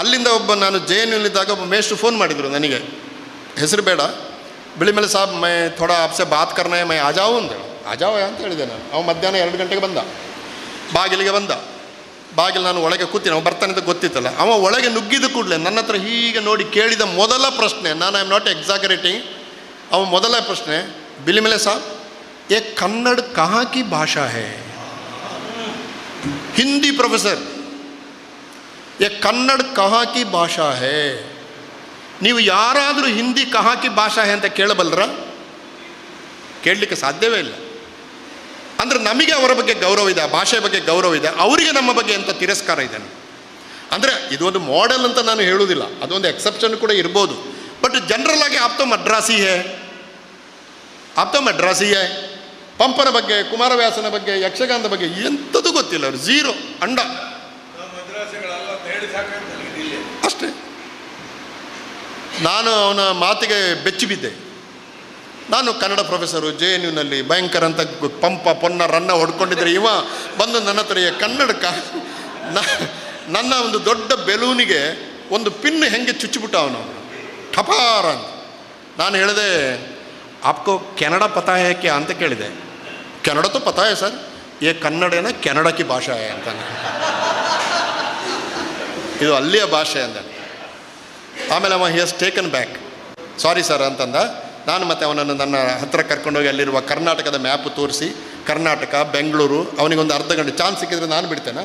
ಅಲ್ಲಿಂದ ಒಬ್ಬ ನಾನು ಜೆ ಎನ್ ಯುಲ್ಲಿದ್ದಾಗ ಒಬ್ಬ ಮೇಷ್ಟ್ರು ಫೋನ್ ಮಾಡಿದರು ನನಗೆ. ಹೆಸರು ಬೇಡ, ಬಿಳಿ ಮೇಲೆ ಸಾಬ್, ಮೈ ಥೋಡ ಆಪ್ಸೆ ಬಾತ್ ಕರ್ನ ಮೈ ಆಜಾವು ಅಂದ ಆಜಾವ ಅಂತ ಹೇಳಿದೆ ನಾನು. ಅವ ಮಧ್ಯಾಹ್ನ ಎರಡು ಗಂಟೆಗೆ ಬಂದ. ಬಾಗಿಲಿಗೆ ಬಂದ. ಬಾಗಿಲು ನಾನು ಒಳಗೆ ಕೂತೀನಿ ಅವ್ನು ಬರ್ತಾನೆ ಅಂತ ಗೊತ್ತಿತ್ತಲ್ಲ. ಅವ ಒಳಗೆ ನುಗ್ಗಿದ ಕೂಡಲೇ ನನ್ನ ಹತ್ರ ಹೀಗೆ ನೋಡಿ ಕೇಳಿದ ಮೊದಲ ಪ್ರಶ್ನೆ, ನಾನು ಐ ಆಮ್ ನಾಟ್ ಎಕ್ಸಾಗರೇಟಿಂಗ್ ಅವ ಮೊದಲ ಪ್ರಶ್ನೆ ಬಿಲಿಮೆಲೆ ಸಾಬ್, ಏ ಕನ್ನಡ ಕಹಾಕಿ ಭಾಷಾ ಹೇ? ಹಿಂದಿ ಪ್ರೊಫೆಸರ್ ये ಕನ್ನಡ ಕಹಾಕಿ ಭಾಷಾ ಹೇ. ನೀವು ಯಾರಾದರೂ ಹಿಂದಿ ಕಹಾಕಿ ಭಾಷಾ ಹೇ ಅಂತ ಕೇಳಬಲ್ಲರ? ಕೇಳಲಿಕ್ಕೆ ಸಾಧ್ಯವೇ ಇಲ್ಲ. ಅಂದರೆ ನಮಗೆ ಅವರ ಬಗ್ಗೆ ಗೌರವ ಇದೆ ಭಾಷೆ ಬಗ್ಗೆ ಗೌರವ ಇದೆ, ಅವರಿಗೆ ನಮ್ಮ ಬಗ್ಗೆ ಅಂತ ತಿರಸ್ಕಾರ ಇದೆ? ಅಂದರೆ ಇದೊಂದು ಮಾಡೆಲ್ ಅಂತ ನಾನು ಹೇಳುವುದಿಲ್ಲ, ಅದೊಂದು ಎಕ್ಸೆಪ್ಷನ್ ಕೂಡ ಇರ್ಬೋದು. ಬಟ್ ಜನರಲ್ ಆಗಿ ಆಪ್ತ ಮಡ್ರಾಸಿ ಹೇ. ಆಪ್ತ ಮಡ್ರಾಸಿ ಹೇ. ಪಂಪನ ಬಗ್ಗೆ, ಕುಮಾರವ್ಯಾಸನ ಬಗ್ಗೆ, ಯಕ್ಷಗಾನದ ಬಗ್ಗೆ ಎಂಥದ್ದು ಗೊತ್ತಿಲ್ಲ ಅವರು ಝೀರೋ ಅಂಡ ನಾವು ಮದ್ರಾಸಿಗಳಲ್ಲ ಅಂತ ಹೇಳಿ ಸಾಕಂತ ನನಗೆ ಇಲ್ಲಿ ಅಷ್ಟೇ. ನಾನು ಅವನ ಮಾತಿಗೆ ಬೆಚ್ಚಿ ಬಿದ್ದೆ ನಾನು ಕನ್ನಡ ಪ್ರೊಫೆಸರು ಜೆ ಎನ್ ಯುನಲ್ಲಿ ಭಯಂಕರ ಅಂತ ಪಂಪ ಪೊನ್ನ ರನ್ನ ಹೊಡ್ಕೊಂಡಿದ್ರೆ ಇವ ಬಂದು ನನ್ನ ಹತ್ರ "ಏ, ಕನ್ನಡಕ ನನ್ನ ಒಂದು ದೊಡ್ಡ ಬೆಲೂನಿಗೆ ಒಂದು ಪಿನ್ ಹೆಂಗೆ ಚುಚ್ಚಿಬಿಟ್ಟ ಅವನು. ಠಪಾರ ಅಂತ. ನಾನು ಹೇಳಿದೆ ಆಪ್ಕೋ ಕೆನಡ ಪತಾಯಕ್ಕೆ ಅಂತ ಕೇಳಿದೆ. ಕೆನಡ ಪತಾಯ ಸರ್. ಏ ಕನ್ನಡನ ಕೆನಡಕ್ಕೆ ಭಾಷಾ ಅಂತ. ಇದು ಅಲ್ಲಿಯ ಭಾಷೆ ಅಂದ ಆಮೇಲೆ ಅವ he taken back sorry sir ಅಂತಂದ. ನಾನು ಮತ್ತೆ ಅವನನ್ನು ನನ್ನ ಹತ್ತಿರ ಕರ್ಕೊಂಡೋಗಿ ಅಲ್ಲಿರುವ ಕರ್ನಾಟಕದ ಮ್ಯಾಪ್ ತೋರಿಸಿ, ಕರ್ನಾಟಕ, ಬೆಂಗಳೂರು, ಅವನಿಗೊಂದು ಅರ್ಧ ಗಂಟೆ ಚಾನ್ಸ್ ಸಿಕ್ಕಿದ್ರೆ ನಾನು ಬಿಡ್ತೇನೆ?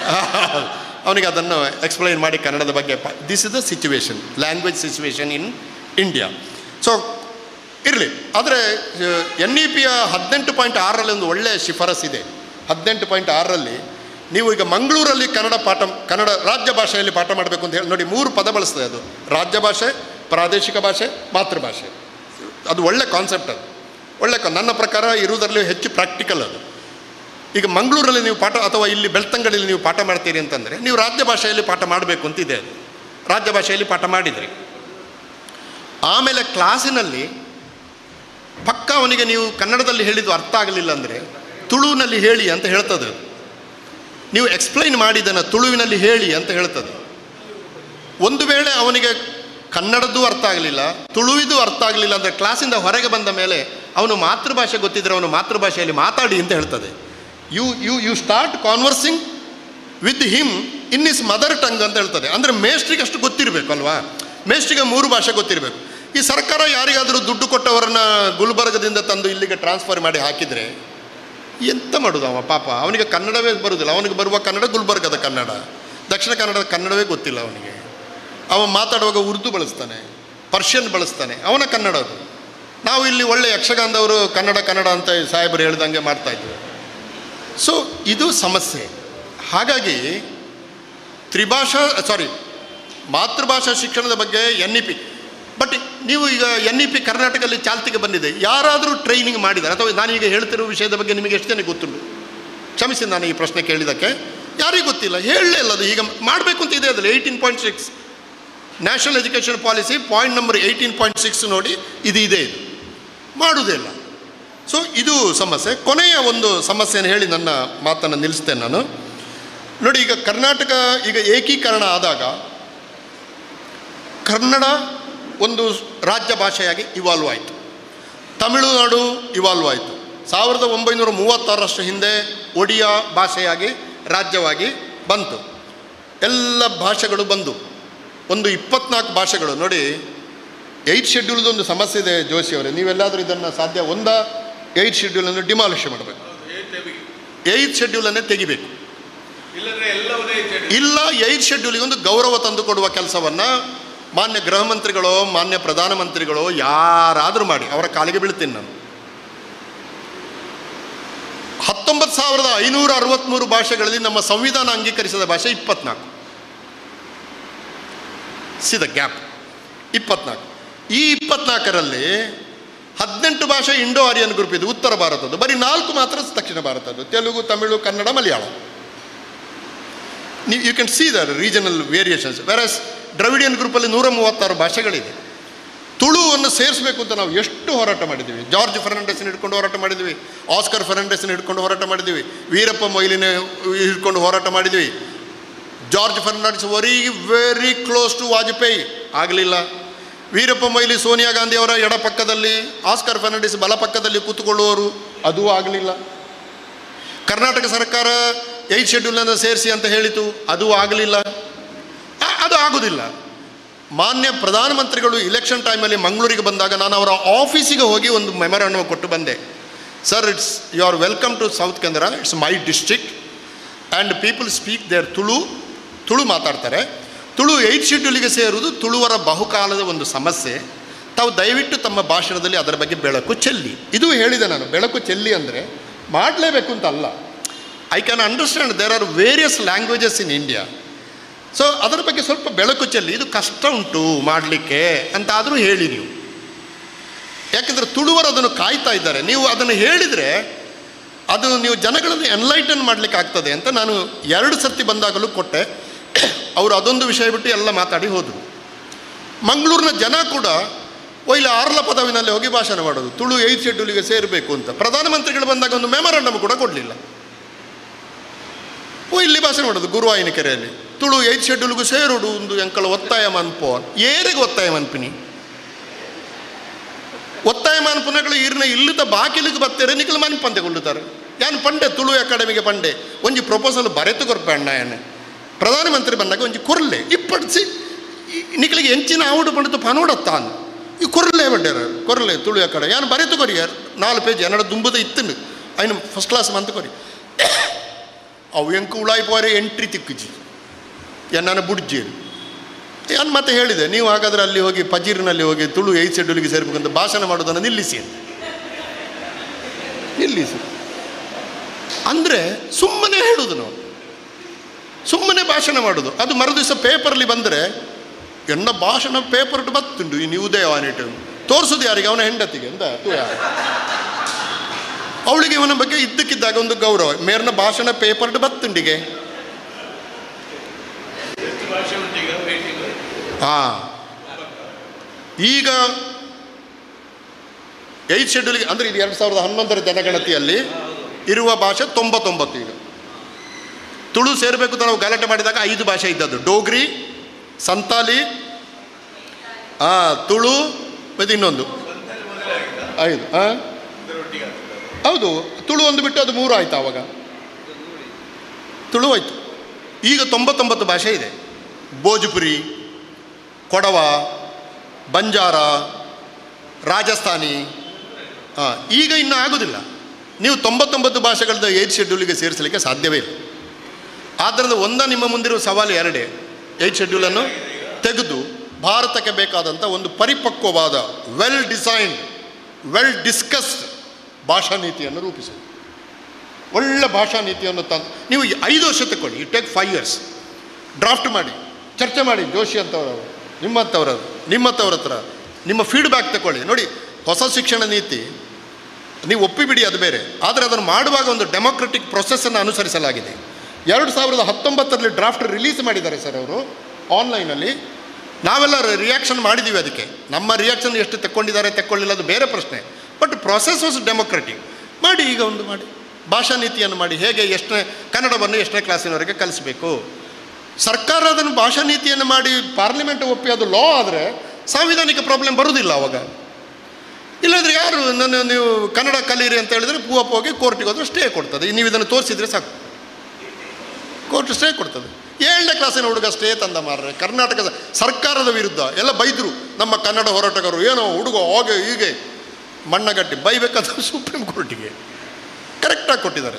ಅವನಿಗೆ ಅದನ್ನು ಎಕ್ಸ್ಪ್ಲೈನ್ ಮಾಡಿ ಕನ್ನಡದ ಬಗ್ಗೆ this is the situation language situation in India so ಇರಲಿ. ಆದರೆ ಎನ್ ಇ ಪಿಯ ಹದಿನೆಂಟು ಪಾಯಿಂಟ್ ಆರರಲ್ಲಿ ಒಂದು ಒಳ್ಳೆಯ ಶಿಫಾರಸ್ ಇದೆ. ಹದಿನೆಂಟು ಪಾಯಿಂಟ್ ಆರರಲ್ಲಿ ನೀವು ಈಗ ಮಂಗಳೂರಲ್ಲಿ ಕನ್ನಡ ಪಾಠ, ಕನ್ನಡ ರಾಜ್ಯ ಭಾಷೆಯಲ್ಲಿ ಪಾಠ ಮಾಡಬೇಕು ಅಂತ ಹೇಳಿ, ನೋಡಿ ಮೂರು ಪದ ಬಳಸ್ತದೆ ಅದು. ರಾಜ್ಯ ಭಾಷೆ, ಪ್ರಾದೇಶಿಕ ಭಾಷೆ, ಮಾತೃಭಾಷೆ. ಅದು ಒಳ್ಳೆ ಕಾನ್ಸೆಪ್ಟ್ ಅದು. ಒಳ್ಳೆ ನನ್ನ ಪ್ರಕಾರ ಇರುವುದರಲ್ಲಿ ಹೆಚ್ಚು ಪ್ರಾಕ್ಟಿಕಲ್ ಅದು. ಈಗ ಮಂಗಳೂರಲ್ಲಿ ನೀವು ಪಾಠ ಅಥವಾ ಇಲ್ಲಿ ಬೆಳ್ತಂಗಡಿಯಲ್ಲಿ ನೀವು ಪಾಠ ಮಾಡ್ತೀರಿ ಅಂತಂದರೆ, ನೀವು ರಾಜ್ಯ ಭಾಷೆಯಲ್ಲಿ ಪಾಠ ಮಾಡಬೇಕು ಅಂತಿದೆ ಅದು. ರಾಜ್ಯ ಭಾಷೆಯಲ್ಲಿ ಪಾಠ ಮಾಡಿದ್ರಿ. ಆಮೇಲೆ ಕ್ಲಾಸಿನಲ್ಲಿ ಪಕ್ಕ ಅವನಿಗೆ ನೀವು ಕನ್ನಡದಲ್ಲಿ ಹೇಳಿದ್ದು ಅರ್ಥ ಆಗಲಿಲ್ಲ ಅಂದರೆ ತುಳುವಿನಲ್ಲಿ ಹೇಳಿ ಅಂತ ಹೇಳ್ತದೆ. ನೀವು ಎಕ್ಸ್ಪ್ಲೈನ್ ಮಾಡಿದ್ದನ್ನು ತುಳುವಿನಲ್ಲಿ ಹೇಳಿ ಅಂತ ಹೇಳ್ತದೆ. ಒಂದು ವೇಳೆ ಅವನಿಗೆ ಕನ್ನಡದ್ದು ಅರ್ಥ ಆಗಲಿಲ್ಲ, ತುಳುವಿದು ಅರ್ಥ ಆಗಲಿಲ್ಲ ಅಂದರೆ ಕ್ಲಾಸಿಂದ ಹೊರಗೆ ಬಂದ ಮೇಲೆ ಅವನು ಮಾತೃಭಾಷೆ ಗೊತ್ತಿದ್ದರೆ ಅವನು ಮಾತೃಭಾಷೆಯಲ್ಲಿ ಮಾತಾಡಿ ಅಂತ ಹೇಳ್ತದೆ. You you you start conversing with him in his mother tongue ಅಂತ ಹೇಳ್ತದೆ. ಅಂದರೆ ಮೇಸ್ಟ್ರಿಗೆ ಅಷ್ಟು ಗೊತ್ತಿರಬೇಕು ಅಲ್ವಾ? ಮೇಸ್ಟ್ರಿಗೆ ಮೂರು ಭಾಷೆ ಗೊತ್ತಿರಬೇಕು. ಈ ಸರ್ಕಾರ ಯಾರಿಗಾದರೂ ದುಡ್ಡು ಕೊಟ್ಟವರನ್ನ ಗುಲ್ಬರ್ಗದಿಂದ ತಂದು ಇಲ್ಲಿಗೆ ಟ್ರಾನ್ಸ್ಫರ್ ಮಾಡಿ ಹಾಕಿದರೆ ಎಂತ ಮಾಡೋದು ಅವ? ಪಾಪ, ಅವನಿಗೆ ಕನ್ನಡವೇ ಬರುವುದಿಲ್ಲ ಅವನಿಗೆ ಬರುವ ಕನ್ನಡ ಗುಲ್ಬರ್ಗದ ಕನ್ನಡ. ದಕ್ಷಿಣ ಕನ್ನಡದ ಕನ್ನಡವೇ ಗೊತ್ತಿಲ್ಲ ಅವನಿಗೆ. ಅವ ಮಾತಾಡುವಾಗ ಉರ್ದು ಬಳಸ್ತಾನೆ, ಪರ್ಷಿಯನ್ ಬಳಸ್ತಾನೆ. ಅವನ ಕನ್ನಡ ಅದು. ನಾವು ಇಲ್ಲಿ ಒಳ್ಳೆ ಯಕ್ಷಗಾನದವರು ಕನ್ನಡ ಕನ್ನಡ ಅಂತ ಸಾಹೇಬರು ಹೇಳ್ದಂಗೆ ಮಾಡ್ತಾ ಇದ್ವಿ. ಸೊ ಇದು ಸಮಸ್ಯೆ. ಹಾಗಾಗಿ ತ್ರಿಭಾಷಾ ಸಾರಿ ಮಾತೃಭಾಷಾ ಶಿಕ್ಷಣದ ಬಗ್ಗೆ ಎನ್ ಇ ಪಿ ಬಟ್ ನೀವು ಈಗ ಎನ್ ಇ ಪಿ ಕರ್ನಾಟಕದಲ್ಲಿ ಚಾಲ್ತಿಗೆ ಬಂದಿದೆ. ಯಾರಾದರೂ ಟ್ರೈನಿಂಗ್ ಮಾಡಿದ್ದಾರೆ, ಅಥವಾ ನಾನೀಗ ಹೇಳ್ತಿರೋ ವಿಷಯದ ಬಗ್ಗೆ ನಿಮಗೆ ಎಷ್ಟು ಜನಕ್ಕೆ ಗೊತ್ತುಂಟು? ಕ್ಷಮಿಸಿ ನಾನು ಈ ಪ್ರಶ್ನೆ ಕೇಳಿದ್ದಕ್ಕೆ. ಯಾರಿಗೂ ಗೊತ್ತಿಲ್ಲ. ಹೇಳಲೇ ಇಲ್ಲ ಅದು. ಈಗ ಮಾಡಬೇಕು ಅಂತ ಇದೆ ಅದರಲ್ಲಿ. Eighteen point six national education policy point number eighteen point six ನೋಡಿ ಇದು ಇದೆ ಇದು. ಮಾಡುವುದೇ ಇಲ್ಲ. ಸೊ ಇದು ಸಮಸ್ಯೆ. ಕೊನೆಯ ಒಂದು ಸಮಸ್ಯೆಯನ್ನು ಹೇಳಿ ನನ್ನ ಮಾತನ್ನು ನಿಲ್ಲಿಸ್ತೇನೆ ನಾನು. ನೋಡಿ, ಈಗ ಕರ್ನಾಟಕ ಈಗ ಏಕೀಕರಣ ಆದಾಗ ಕನ್ನಡ ಒಂದು ರಾಜ್ಯ ಭಾಷೆಯಾಗಿ ಇವಾಲ್ವ್ ಆಯಿತು. ತಮಿಳುನಾಡು ಇವಾಲ್ವ್ ಆಯಿತು. ಸಾವಿರದ ಒಂಬೈನೂರ ಮೂವತ್ತಾರರಷ್ಟು ಹಿಂದೆ ಒಡಿಯಾ ಭಾಷೆಯಾಗಿ ರಾಜ್ಯವಾಗಿ ಬಂತು. ಎಲ್ಲ ಭಾಷೆಗಳು ಬಂದು. ಒಂದು ಇಪ್ಪತ್ನಾಲ್ಕು ಭಾಷೆಗಳು. ನೋಡಿ ಏಯ್ಟ್ ಶೆಡ್ಯೂಲ್ದು ಒಂದು ಸಮಸ್ಯೆ ಇದೆ ಜೋಶಿ ಅವರೇ. ನೀವೆಲ್ಲಾದರೂ ಇದನ್ನು ಸಾಧ್ಯ ಒಂದ? ಏಯ್ಟ್ ಶೆಡ್ಯೂಲನ್ನು ಡಿಮಾಲಿಷ್ ಮಾಡಬೇಕು. ಏಯ್ತ್ ಶೆಡ್ಯೂಲನ್ನೇ ತೆಗಿಬೇಕು. ಇಲ್ಲ ಏಯ್ತ್ ಶೆಡ್ಯೂಲಿಗೆ ಒಂದು ಗೌರವ ತಂದು ಕೊಡುವ ಕೆಲಸವನ್ನು ಮಾನ್ಯ ಗೃಹ ಮಂತ್ರಿಗಳು, ಮಾನ್ಯ ಪ್ರಧಾನಮಂತ್ರಿಗಳು ಯಾರಾದರೂ ಮಾಡಿ, ಅವರ ಕಾಲಿಗೆ ಬೀಳ್ತೀನಿ ನಾನು. ಹತ್ತೊಂಬತ್ತು ಸಾವಿರದ ಐನೂರ ಅರವತ್ತ್ಮೂರು ಭಾಷೆಗಳಲ್ಲಿ ನಮ್ಮ ಸಂವಿಧಾನ ಅಂಗೀಕರಿಸಿದ ಭಾಷೆ ಇಪ್ಪತ್ನಾಲ್ಕು. ಸಿದ ಗ್ಯಾಪ್ ಇಪ್ಪತ್ನಾಲ್ಕು. ಈ ಇಪ್ಪತ್ನಾಲ್ಕರಲ್ಲಿ ಹದಿನೆಂಟು ಭಾಷೆ ಇಂಡೋ ಆರಿಯನ್ ಗ್ರೂಪ್ ಇದು, ಉತ್ತರ ಭಾರತದ್ದು. ಬರೀ ನಾಲ್ಕು ಮಾತ್ರ ದಕ್ಷಿಣ ಭಾರತದ್ದು. Telugu, Tamil, Kannada, Malayalam. You can see the regional variations versus Dravidian ಗ್ರೂಪಲ್ಲಿ ನೂರ ಮೂವತ್ತಾರು ಭಾಷೆಗಳಿದೆ. ತುಳುವನ್ನು ಸೇರಿಸಬೇಕು ಅಂತ ನಾವು ಎಷ್ಟು ಹೋರಾಟ ಮಾಡಿದ್ದೀವಿ. ಜಾರ್ಜ್ ಫರ್ನಾಂಡಸ್ನ ಹಿಡ್ಕೊಂಡು ಹೋರಾಟ ಮಾಡಿದ್ವಿ ಆಸ್ಕರ್ ಫರ್ನಾಂಡಸ್ನ ಹಿಡ್ಕೊಂಡು ಹೋರಾಟ ಮಾಡಿದ್ವಿ ವೀರಪ್ಪ ಮೊಯ್ಲಿನ ಹಿಡ್ಕೊಂಡು ಹೋರಾಟ ಮಾಡಿದ್ವಿ George Fernandes very very close to Vajpayee. ಆಗಲಿಲ್ಲ. ವೀರಪ್ಪ ಮೊಯ್ಲಿ, ಸೋನಿಯಾ ಗಾಂಧಿ ಅವರ ಎಡ ಪಕ್ಕದಲ್ಲಿ, ಆಸ್ಕರ್ ಫರ್ನಾಂಡಿಸ್ ಬಲ ಪಕ್ಕದಲ್ಲಿ ಕೂತ್ಕೊಳ್ಳುವವರು, ಅದೂ ಆಗಲಿಲ್ಲ. ಕರ್ನಾಟಕ ಸರ್ಕಾರ ಏಯ್ಟ್ ಶೆಡ್ಯೂಲನ್ನು ಸೇರಿಸಿ ಅಂತ ಹೇಳಿತು, ಅದು ಆಗಲಿಲ್ಲ. ಅದು ಆಗೋದಿಲ್ಲ. ಮಾನ್ಯ ಪ್ರಧಾನಮಂತ್ರಿಗಳು ಇಲೆಕ್ಷನ್ ಟೈಮಲ್ಲಿ ಮಂಗಳೂರಿಗೆ ಬಂದಾಗ ನಾನು ಅವರ ಆಫೀಸಿಗೆ ಹೋಗಿ ಒಂದು ಮೆಮೊರಾಂಡಮ್ ಕೊಟ್ಟು ಬಂದೆ. Sir it's you are welcome to south ಕೇಂದ್ರ it's my district and people speak there Tulu Tulu ಮಾತಾಡ್ತಾರೆ. ತುಳು ಏಯ್ಟ್ ಶೆಡ್ಯೂಲಿಗೆ ಸೇರುವುದು ತುಳುವರ ಬಹುಕಾಲದ ಒಂದು ಸಮಸ್ಯೆ. ತಾವು ದಯವಿಟ್ಟು ತಮ್ಮ ಭಾಷಣದಲ್ಲಿ ಅದರ ಬಗ್ಗೆ ಬೆಳಕು ಚೆಲ್ಲಿ. ಇದು ಹೇಳಿದೆ ನಾನು. ಬೆಳಕು ಚೆಲ್ಲಿ ಅಂದರೆ ಮಾಡಲೇಬೇಕು ಅಂತ ಅಲ್ಲ. I can understand there are various languages in India so ಅದರ ಬಗ್ಗೆ ಸ್ವಲ್ಪ ಬೆಳಕು ಚೆಲ್ಲಿ, ಇದು ಕಷ್ಟ ಉಂಟು ಮಾಡಲಿಕ್ಕೆ ಅಂತಾದರೂ ಹೇಳಿ ನೀವು. ಯಾಕೆಂದರೆ ತುಳುವರು ಅದನ್ನು ಕಾಯ್ತಾ ಇದ್ದಾರೆ. ನೀವು ಅದನ್ನು ಹೇಳಿದರೆ ಅದು ನೀವು ಜನಗಳನ್ನು ಎನ್ಲೈಟನ್ ಮಾಡಲಿಕ್ಕೆ ಆಗ್ತದೆ ಅಂತ ನಾನು ಎರಡು ಸರ್ತಿ ಬಂದಾಗಲೂ ಕೊಟ್ಟೆ. ಅವರು ಅದೊಂದು ವಿಷಯ ಬಿಟ್ಟು ಎಲ್ಲ ಮಾತಾಡಿ ಹೋದರು. ಮಂಗಳೂರಿನ ಜನ ಕೂಡ ಒಯ್ಲ ಆರ್ಲ ಪದವಿನಲ್ಲಿ ಹೋಗಿ ಭಾಷಣ ಮಾಡೋದು. ತುಳು ಏಯ್ತ್ ಶೆಡ್ಯೂಲಿಗೆ ಸೇರಬೇಕು ಅಂತ. ಪ್ರಧಾನಮಂತ್ರಿಗಳು ಬಂದಾಗ ಒಂದು ಮೆಮೊರಾಂಡಮ್ ಕೂಡ ಕೊಡಲಿಲ್ಲ. ಓ, ಇಲ್ಲಿ ಭಾಷಣ ಮಾಡೋದು ಗುರುವಾಯಿನ ಕೆರೆಯಲ್ಲಿ. ತುಳು ಏಯ್ತ್ ಶೆಡ್ಯೂಲ್ಗೂ ಸೇರುಡು ಒಂದು ಎಂಕಳ ಒತ್ತಾಯ ಮನ್ಪೋ ಏರಿಗೆ ಒತ್ತಾಯ ಮನ್ಪಿನಿ? ಒತ್ತಾಯ ಮನ್ಪುನಗಳು ಇರ್ನ ಇಲ್ಲದ ಬಾಕಿಲಿಗೆ ಬತ್ತೇರೆ ನಿಖಲ್ ಮನ್ಪಂತೆ ಕೊಳ್ಳುತ್ತಾರೆ. ಯಾನ್ ಪಂಡೆ, ತುಳು ಅಕಾಡೆಮಿಗೆ ಪಂಡೆ. ಒಂಜಿ ಪ್ರಪೋಸಲ್ ಬರೆತು ಕೊರ್ಪೆ ಅಣ್ಣ ಪ್ರಧಾನಮಂತ್ರಿ ಬಂದಾಗ ಒಂಜಿ ಕುರ್ಲೆ, ಇಪ್ಪಡಿಸಿ ನಿಖಲಿಗೆ ಎಂಚಿನ ಆವುಡು ಪಂಡಿತು ಪನೋಡತ್ತಾನು. ಈ ಕೊರಲೆ ಬಂಡ್ಯಾರ ಕೊರಲೆ ತುಳು ಅಕಾಡೆ. ಯಾನ್ ಬರೆತು ಕೊರಿಯಾರ ನಾಲ್ಕು ಪೇಜ್ ಎನ್ನಡ ದುಂಬದ ಇತ್ತನು ಅಯ್ನ ಫಸ್ಟ್ ಕ್ಲಾಸ್ ಮಂತ್ ಕೊರಿ. ಅವು ಎಂಕು ಉಳಾಯಿ ಪೋರೆ, ಎಂಟ್ರಿ ತಿಕ್ಕುಜಿ. ಎನ್ನ ಬುಡ್ಜೀರ್. ನಾನು ಮತ್ತೆ ಹೇಳಿದೆ, ನೀವು ಹಾಗಾದರೆ ಅಲ್ಲಿ ಹೋಗಿ ಪಜೀರ್ನಲ್ಲಿ ಹೋಗಿ ತುಳು ಏಯ್ ಸೆಡ್ಯೂಲಿಗೆ ಸೇರ್ಬೇಕಂತ ಭಾಷಣ ಮಾಡೋದನ್ನು ನಿಲ್ಲಿಸಿ ಅಂತ. ನಿಲ್ಲಿಸಿ. ಅಂದರೆ ಸುಮ್ಮನೆ ಹೇಳೋದು ನಾವು. ಸುಮ್ಮನೆ ಭಾಷಣ ಮಾಡೋದು. ಅದು ಮರುದಿವಸ ಪೇಪರ್ಲಿ ಬಂದರೆ ಎನ್ನ ಭಾಷಣ ಪೇಪರ್ ಬತ್ತುಂಡು ಈ ನೀವು ಅವನಿಟ್ಟು ತೋರಿಸೋದು ಯಾರಿಗೆ? ಅವನ ಹೆಂಡತಿಗೆ ಅಂತ. ಅವಳಿಗೆ ಇವನ ಬಗ್ಗೆ ಇದ್ದಕ್ಕಿದ್ದಾಗ ಒಂದು ಗೌರವ. ಮೇರ್ನ ಭಾಷಣ ಪೇಪರ್ಡ್ ಬತ್ತುಂಡಿಗೆ ಎಷ್ಟು ಭಾಷೆ ಉಂಟೀಗ waiting? ಹಾಂ ಈಗ ಏಯ್ತ್ ಶೆಡ್ಯೂಲ್ಗೆ ಅಂದರೆ ಇದು ಎರಡು ಸಾವಿರದ ಹನ್ನೊಂದರ ಜನಗಣತಿಯಲ್ಲಿ ಇರುವ ಭಾಷೆ ತೊಂಬತ್ತೊಂಬತ್ತು ಈಗ. ತುಳು ಸೇರಬೇಕು ಅಂತ ನಾವು ಗಲಾಟೆ ಮಾಡಿದಾಗ ಐದು ಭಾಷೆ ಇದ್ದದ್ದು. ಡೋಗ್ರಿ ಸಂತಾಲಿ ಆ, ತುಳು ಮತ್ತು ಇನ್ನೊಂದು. ಐದು ಹಾಂ ಹೌದು ತುಳು ಒಂದು ಬಿಟ್ಟು ಅದು ಮೂರು ಆಯ್ತು ಆವಾಗ ತುಳು ಆಯಿತು ಈಗ ತೊಂಬತ್ತೊಂಬತ್ತು ಭಾಷೆ ಇದೆ. ಭೋಜ್ಪುರಿ ಕೊಡವ, ಬಂಜಾರ, ರಾಜಸ್ಥಾನಿ ಹಾಂ ಈಗ ಇನ್ನು ಆಗೋದಿಲ್ಲ. ನೀವು ತೊಂಬತ್ತೊಂಬತ್ತು ಭಾಷೆಗಳದ್ದು ಏಯ್ಟ್ ಶೆಡ್ಯೂಲಿಗೆ ಸೇರಿಸಲಿಕ್ಕೆ ಸಾಧ್ಯವೇ ಇಲ್ಲ. ಆದ್ದರಿಂದ ಒಂದ ನಿಮ್ಮ ಮುಂದಿರುವ ಸವಾಲು ಎರಡೇ. ಏಯ್ಟ್ ಶೆಡ್ಯೂಲನ್ನು ತೆಗೆದು ಭಾರತಕ್ಕೆ ಬೇಕಾದಂಥ ಒಂದು ಪರಿಪಕ್ವವಾದ ವೆಲ್ ಡಿಸೈನ್ಡ್ ವೆಲ್ ಡಿಸ್ಕಸ್ಡ್ ಭಾಷಾ ನೀತಿಯನ್ನು ರೂಪಿಸೋದು ಒಳ್ಳೆ ಭಾಷಾ ನೀತಿಯನ್ನು ತಂದು, ನೀವು ಐದು ವರ್ಷ ತಗೊಳ್ಳಿ you take five years draft ಮಾಡಿ, ಚರ್ಚೆ ಮಾಡಿ ಜೋಶಿ ಅಂತವರವರು ನಿಮ್ಮಂಥವ್ರದ್ದು ನಿಮ್ಮಂಥವ್ರ ಹತ್ರ. ನಿಮ್ಮ ಫೀಡ್ಬ್ಯಾಕ್ ತಗೊಳ್ಳಿ ನೋಡಿ, ಹೊಸ ಶಿಕ್ಷಣ ನೀತಿ, ನೀವು ಒಪ್ಪಿಬಿಡಿ ಅದು ಬೇರೆ. ಆದರೆ ಅದನ್ನು ಮಾಡುವಾಗ ಒಂದು ಡೆಮೊಕ್ರೆಟಿಕ್ ಪ್ರೊಸೆಸ್ಸನ್ನು ಅನುಸರಿಸಲಾಗಿದೆ. ಎರಡು ಸಾವಿರದ ಹತ್ತೊಂಬತ್ತರಲ್ಲಿ ಡ್ರಾಫ್ಟ್ ರಿಲೀಸ್ ಮಾಡಿದ್ದಾರೆ ಸರ್ ಅವರು ಆನ್ಲೈನಲ್ಲಿ ನಾವೆಲ್ಲ ರಿಯಾಕ್ಷನ್ ಮಾಡಿದ್ದೀವಿ ಅದಕ್ಕೆ. ನಮ್ಮ ರಿಯಾಕ್ಷನ್ ಎಷ್ಟು ತಕ್ಕೊಂಡಿದ್ದಾರೆ, ತಕ್ಕೊಳ್ಳಿಲ್ಲ ಅದು ಬೇರೆ ಪ್ರಶ್ನೆ. ಬಟ್ ಪ್ರೊಸೆಸ್ ವಾಸ್ ಡೆಮೋಕ್ರೆಟಿಕ್ ಮಾಡಿ ಈಗ ಒಂದು ಮಾಡಿ. ಭಾಷಾ ನೀತಿಯನ್ನು ಮಾಡಿ. ಹೇಗೆ ಎಷ್ಟನೇ, ಕನ್ನಡವನ್ನು ಎಷ್ಟನೇ ಕ್ಲಾಸಿನವರೆಗೆ ಕಲಿಸಬೇಕು? ಸರ್ಕಾರ ಅದನ್ನು ಭಾಷಾ ನೀತಿಯನ್ನು ಮಾಡಿ ಪಾರ್ಲಿಮೆಂಟ್ ಒಪ್ಪಿ ಅದು ಲಾ ಆದರೆ ಸಾಂವಿಧಾನಿಕ ಪ್ರಾಬ್ಲಮ್ ಬರುವುದಿಲ್ಲ ಅವಾಗ. ಇಲ್ಲಾಂದ್ರೆ ಯಾರು ನನ್ನ ನೀವು ಕನ್ನಡ ಕಲೀರಿ ಅಂತ ಹೇಳಿದರೆ ಪೂವಪ್ಪ ಹೋಗಿ ಕೋರ್ಟಿಗೆ ಹೋದ್ರೆ ಸ್ಟೇ ಕೊಡ್ತದೆ. ನೀವು ಇದನ್ನು ತೋರಿಸಿದ್ರೆ ಸಾಕು. ಕೋರ್ಟ್ ಸ್ಟೇ ಕೊಡ್ತದೆ. ಏಳನೇ ಕ್ಲಾಸಿನ ಹುಡುಗ ಸ್ಟೇ ತಂದ ಮಾರ್ರೆ. ಕರ್ನಾಟಕದ ಸರ್ಕಾರದ ವಿರುದ್ಧ. ಎಲ್ಲ ಬೈದರು. ನಮ್ಮ ಕನ್ನಡ ಹೋರಾಟಗಾರರು ಏನೋ ಹುಡುಗ ಹೋಗೆ ಹೀಗೆ ಮಣ್ಣಗಟ್ಟಿ ಬೈಬೇಕಾದ ಸುಪ್ರೀಂ ಕೋರ್ಟಿಗೆ ಕರೆಕ್ಟಾಗಿ ಕೊಟ್ಟಿದ್ದಾರೆ.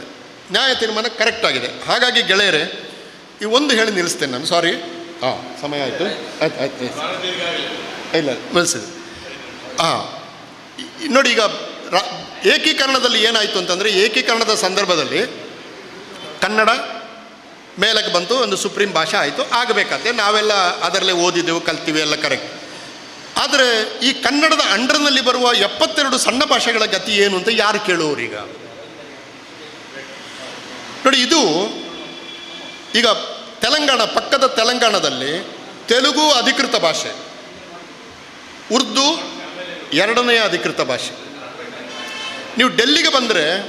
ನ್ಯಾಯ ತೀರ್ಮಾನ ಕರೆಕ್ಟಾಗಿದೆ ಹಾಗಾಗಿ ಗೆಳೆಯರೆ ಈ ಒಂದು ಹೇಳಿ ನಿಲ್ಲಿಸ್ತೇನೆ ನಾನು. ಸಾರಿ ಹಾಂ ಸಮಯ ಆಯಿತು. ಆಯ್ತು ಆಯ್ತು ಇಲ್ಲ. ನಿಲ್ಲಿಸಿದೆ ಹಾಂ ನೋಡಿ ಈಗ ರಾ, ಏಕೀಕರಣದಲ್ಲಿ ಏನಾಯಿತು ಅಂತಂದರೆ ಏಕೀಕರಣದ ಸಂದರ್ಭದಲ್ಲಿ ಕನ್ನಡ ಮೇಲಕ್ಕೆ ಬಂತು, ಒಂದು ಸುಪ್ರೀಂ ಭಾಷೆ ಆಯಿತು ಆಗಬೇಕಂತೆ ನಾವೆಲ್ಲ ಅದರಲ್ಲೇ ಓದಿದ್ದೆವು ಕಲ್ತೀವಿ, ಎಲ್ಲ ಕರೆಕ್ಟ್. ಆದರೆ ಈ ಕನ್ನಡದ ಅಂಡರ್ನಲ್ಲಿ ಬರುವ ಎಪ್ಪತ್ತೆರಡು ಸಣ್ಣ ಭಾಷೆಗಳ ಗತಿ ಏನು ಅಂತ ಯಾರು ಕೇಳುವವರೀಗ? ನೋಡಿ, ಇದು ಈಗ ತೆಲಂಗಾಣ, ಪಕ್ಕದ ತೆಲಂಗಾಣದಲ್ಲಿ ತೆಲುಗು ಅಧಿಕೃತ ಭಾಷೆ, ಉರ್ದು ಎರಡನೆಯ ಅಧಿಕೃತ ಭಾಷೆ. ನೀವು ಡೆಲ್ಲಿಗೆ ಬಂದರೆ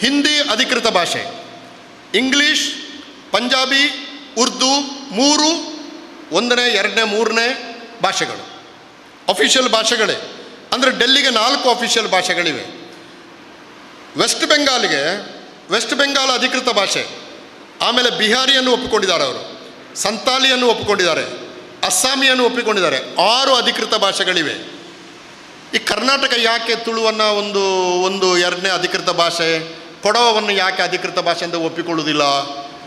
ಹಿಂದಿ ಅಧಿಕೃತ ಭಾಷೆ, ಇಂಗ್ಲೀಷ್, ಪಂಜಾಬಿ, ಉರ್ದು ಮೂರು, ಒಂದನೇ, ಎರಡನೇ, ಮೂರನೇ ಭಾಷೆಗಳು. ಅಫಿಷಿಯಲ್ ಭಾಷೆಗಳೇ. ಅಂದರೆ ಡೆಲ್ಲಿಗೆ ನಾಲ್ಕು ಅಫಿಷಿಯಲ್ ಭಾಷೆಗಳಿವೆ. ವೆಸ್ಟ್ ಬೆಂಗಾಲ್ಗೆ ವೆಸ್ಟ್ ಬೆಂಗಾಲ್ ಅಧಿಕೃತ ಭಾಷೆ. ಆಮೇಲೆ ಬಿಹಾರಿಯನ್ನು ಒಪ್ಪಿಕೊಂಡಿದ್ದಾರೆ ಅವರು, ಸಂತಾಲಿಯನ್ನು ಒಪ್ಪಿಕೊಂಡಿದ್ದಾರೆ, ಅಸ್ಸಾಮಿಯನ್ನು ಒಪ್ಪಿಕೊಂಡಿದ್ದಾರೆ. ಆರು ಅಧಿಕೃತ ಭಾಷೆಗಳಿವೆ. ಈ ಕರ್ನಾಟಕ ಯಾಕೆ ತುಳುವನ್ನು ಒಂದು ಒಂದು ಎರಡನೇ ಅಧಿಕೃತ ಭಾಷೆ, ಕೊಡವವನ್ನು ಯಾಕೆ ಅಧಿಕೃತ ಭಾಷೆ ಅಂತ ಒಪ್ಪಿಕೊಳ್ಳುವುದಿಲ್ಲ?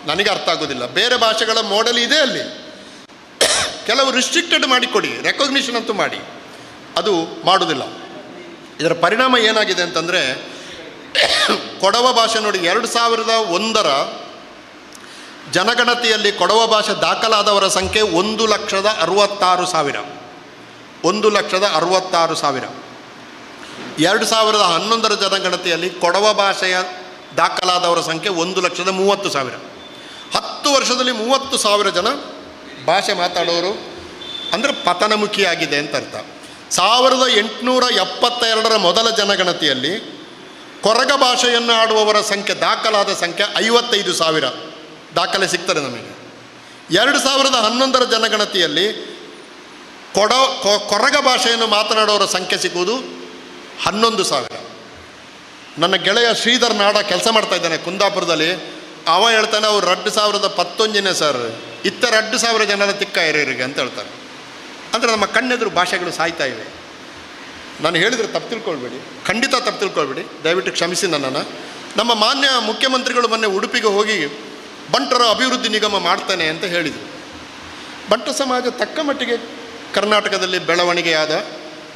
ನನಗೆ ಅರ್ಥ ಆಗೋದಿಲ್ಲ. ಬೇರೆ ಭಾಷೆಗಳ ಮಾಡೆಲ್ ಇದೆ ಅಲ್ಲಿ. ಕೆಲವು ರಿಸ್ಟ್ರಿಕ್ಟೆಡ್ ಮಾಡಿಕೊಡಿ ರೆಕಗ್ನಿಷನ್ ಅಂತೂ ಮಾಡಿ. ಅದು ಮಾಡೋದಿಲ್ಲ. ಇದರ ಪರಿಣಾಮ ಏನಾಗಿದೆ ಅಂತಂದರೆ, ಕೊಡವ ಭಾಷೆ ನೋಡಿ, ಎರಡು ಸಾವಿರದ ಒಂದರ ಜನಗಣತಿಯಲ್ಲಿ ಕೊಡವ ಭಾಷೆ ದಾಖಲಾದವರ ಸಂಖ್ಯೆ ಒಂದು ಲಕ್ಷದ ಅರುವತ್ತಾರು ಸಾವಿರ. ಒಂದು ಲಕ್ಷದ ಅರುವತ್ತಾರು ಸಾವಿರ. ಎರಡು ಸಾವಿರದ ಹನ್ನೊಂದರ ಜನಗಣತಿಯಲ್ಲಿ ಕೊಡವ ಭಾಷೆಯ ದಾಖಲಾದವರ ಸಂಖ್ಯೆ ಒಂದು ಲಕ್ಷದ ಮೂವತ್ತು ಸಾವಿರ. ಹತ್ತು ವರ್ಷದಲ್ಲಿ ಮೂವತ್ತು ಸಾವಿರ ಜನ ಭಾಷೆ ಮಾತಾಡೋರು ಅಂದರೆ ಪತನಮುಖಿಯಾಗಿದೆ ಅಂತ ಅರ್ಥ. ಸಾವಿರದ ಎಂಟುನೂರ ಎಪ್ಪತ್ತೆರಡರ ಮೊದಲ ಜನಗಣತಿಯಲ್ಲಿ ಕೊರಗ ಭಾಷೆಯನ್ನು ಆಡುವವರ ಸಂಖ್ಯೆ ದಾಖಲಾದ ಸಂಖ್ಯೆ ಐವತ್ತೈದು ಸಾವಿರ. ದಾಖಲೆ ಸಿಗ್ತದೆ ನಮಗೆ. ಎರಡು ಸಾವಿರದ ಹನ್ನೊಂದರ ಜನಗಣತಿಯಲ್ಲಿ ಕೊಡ ಕೊರಗ ಭಾಷೆಯನ್ನು ಮಾತನಾಡೋರ ಸಂಖ್ಯೆ ಸಿಗುವುದು ಹನ್ನೊಂದು ಸಾವಿರ. ನನ್ನ ಗೆಳೆಯ ಶ್ರೀಧರ್ ನಾಡ ಕೆಲಸ ಮಾಡ್ತಾ ಇದ್ದಾನೆ ಕುಂದಾಪುರದಲ್ಲಿ. ಅವ ಹೇಳ್ತಾನೆ, ಅವ್ರು ಎರಡು ಸಾವಿರದ ಪತ್ತೊಂಜನೇ ಸರ್, ಇತ್ತ ಎರಡು ಸಾವಿರ ಜನರ ತಿಕ್ಕ ಇರೋರಿಗೆ ಅಂತ ಹೇಳ್ತಾರೆ. ಅಂದರೆ ನಮ್ಮ ಕಣ್ಣೆದುರು ಭಾಷೆಗಳು ಸಾಯ್ತಾ ಇವೆ. ನಾನು ಹೇಳಿದರೆ ತಪ್ಪು ತಿಳ್ಕೊಳ್ಬೇಡಿ. ಖಂಡಿತ ತಪ್ಪು ತಿಳ್ಕೊಳ್ಬೇಡಿ. ದಯವಿಟ್ಟು ಕ್ಷಮಿಸಿ ನನ್ನನ್ನು. ನಮ್ಮ ಮಾನ್ಯ ಮುಖ್ಯಮಂತ್ರಿಗಳು ಮೊನ್ನೆ ಉಡುಪಿಗೆ ಹೋಗಿ ಬಂಟರ ಅಭಿವೃದ್ಧಿ ನಿಗಮ ಮಾಡ್ತಾನೆ ಅಂತ ಹೇಳಿದರು. ಬಂಟ ಸಮಾಜ ತಕ್ಕ ಮಟ್ಟಿಗೆ ಕರ್ನಾಟಕದಲ್ಲಿ ಬೆಳವಣಿಗೆಯಾದ,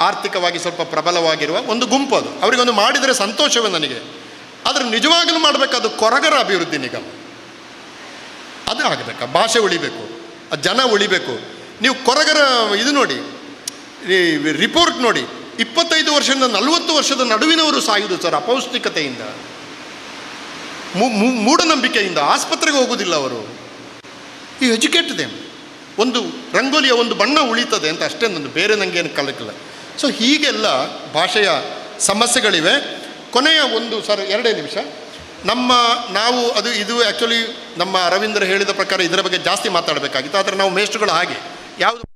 ಆರ್ಥಿಕವಾಗಿ ಸ್ವಲ್ಪ ಪ್ರಬಲವಾಗಿರುವ ಒಂದು ಗುಂಪು ಅದು. ಅವರಿಗೊಂದು ಮಾಡಿದರೆ ಸಂತೋಷವೇ ನನಗೆ. ಆದರೆ ನಿಜವಾಗಲೂ ಮಾಡಬೇಕಾದ ಕೊರಗರ ಅಭಿವೃದ್ಧಿ ನಿಗಮ. ಅದು ಆಗಬೇಕಾ ಭಾಷೆ ಉಳಿಬೇಕು ಜನ ಉಳಿಬೇಕು. ನೀವು ಕೊರಗರ, ಇದು ನೋಡಿ ರಿಪೋರ್ಟ್ ನೋಡಿ, ಇಪ್ಪತ್ತೈದು ವರ್ಷದಿಂದ ನಲವತ್ತು ವರ್ಷದ ನಡುವಿನವರು ಸಾಯುವುದು ಸರ್ ಅಪೌಷ್ಟಿಕತೆಯಿಂದ. ಮೂಢನಂಬಿಕೆಯಿಂದ ಆಸ್ಪತ್ರೆಗೆ ಹೋಗೋದಿಲ್ಲ ಅವರು. ಈ ಎಜುಕೇಟ್ ದೇಮ್ ಒಂದು ರಂಗೋಲಿಯ ಒಂದು ಬಣ್ಣ ಉಳಿತದೆ ಅಂತ ಅಷ್ಟೇ ನಂದು ಬೇರೆ ನನಗೆ ಏನು ಕಲಕಿಲ್ಲ ಸೊ ಹೀಗೆಲ್ಲ ಭಾಷೆಯ ಸಮಸ್ಯೆಗಳಿವೆ. ಕೊನೆಯ ಒಂದು ಸರ್ ಎರಡೇ ನಿಮಿಷ. ನಮ್ಮ ನಾವು ಅದು ಇದು ಆ್ಯಕ್ಚುಲಿ ನಮ್ಮ ಅರವಿಂದ್ರ ಹೇಳಿದ ಪ್ರಕಾರ ಇದರ ಬಗ್ಗೆ ಜಾಸ್ತಿ ಮಾತಾಡಬೇಕಾಗಿತ್ತು. ಆದರೆ ನಾವು ಮೇಷ್ಟ್ರುಗಳು ಹಾಗೆ. ಯಾವುದು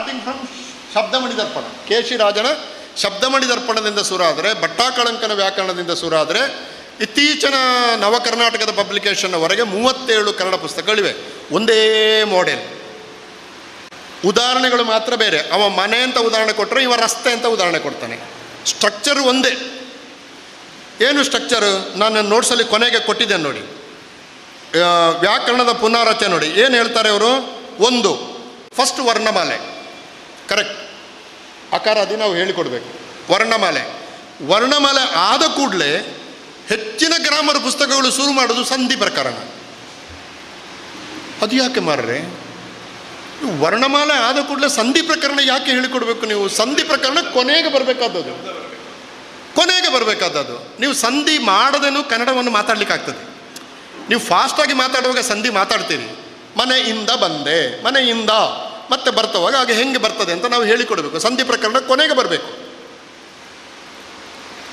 starting from Shabdamani Darpana K ರಾಜನ ಶಬ್ದಮಣಿ ದರ್ಪಣದಿಂದ ಸುರಾದರೆ ಭಟ್ಟಾಕಳಂಕನ ವ್ಯಾಕರಣದಿಂದ ಸುರಾದರೆ, ಇತ್ತೀಚಿನ ನವಕರ್ನಾಟಕದ ಕರ್ನಾಟಕದ ಪಬ್ಲಿಕೇಶನ್ನವರೆಗೆ ಮೂವತ್ತೇಳು ಕನ್ನಡ ಪುಸ್ತಕಗಳಿವೆ. ಒಂದೇ ಮಾಡೆಲ್ ಉದಾಹರಣೆಗಳು ಮಾತ್ರ ಬೇರೆ. ಅವ ಮನೆ ಅಂತ ಉದಾಹರಣೆ ಕೊಟ್ಟರೆ ಇವ ರಸ್ತೆ ಅಂತ ಉದಾಹರಣೆ ಕೊಡ್ತಾನೆ. ಸ್ಟ್ರಕ್ಚರ್ ಒಂದೇ. ಏನು ಸ್ಟ್ರಕ್ಚರು ನಾನು ನೋಟ್ಸಲ್ಲಿ ಕೊನೆಗೆ ಕೊಟ್ಟಿದ್ದೇನೆ ನೋಡಿ. ವ್ಯಾಕರಣದ ಪುನಾರಚನೆ ನೋಡಿ. ಏನು ಹೇಳ್ತಾರೆ ಅವರು ಒಂದು ಫಸ್ಟ್ ವರ್ಣಮಾಲೆ. ಕರೆಕ್ಟ್ ಅಕಾರಾದಿ ನಾವು ಹೇಳಿಕೊಡ್ಬೇಕು. ವರ್ಣಮಾಲೆ. ವರ್ಣಮಾಲೆ ಆದ ಕೂಡಲೇ ಹೆಚ್ಚಿನ ಗ್ರಾಮರ್ ಪುಸ್ತಕಗಳು ಶುರು ಮಾಡೋದು ಸಂಧಿ ಪ್ರಕರಣ. ಅದು ಯಾಕೆ ಮಾರ್ರೆ? ವರ್ಣಮಾಲೆ ಆದ ಕೂಡಲೇ ಸಂಧಿ ಪ್ರಕರಣ ಯಾಕೆ ಹೇಳಿಕೊಡ್ಬೇಕು ನೀವು? ಸಂಧಿ ಪ್ರಕರಣ ಕೊನೆಗೆ ಬರಬೇಕಾದದ್ದು. ಕೊನೆಗೆ ಬರಬೇಕಾದದ್ದು. ನೀವು ಸಂಧಿ ಮಾಡದೇನು ಕನ್ನಡವನ್ನು ಮಾತಾಡ್ಲಿಕ್ಕಾಗ್ತದೆ. ನೀವು ಫಾಸ್ಟಾಗಿ ಮಾತಾಡುವಾಗ ಸಂಧಿ ಮಾತಾಡ್ತೀರಿ. ಮನೆಯಿಂದ ಬಂದೆ, ಮನೆಯಿಂದ. ಮತ್ತೆ ಬರ್ತವಾಗ ಹಾಗೆ ಹೆಂಗೆ ಬರ್ತದೆ ಅಂತ ನಾವು ಹೇಳಿಕೊಡಬೇಕು. ಸಂಧಿ ಪ್ರಕರಣ ಕೊನೆಗೆ ಬರಬೇಕು.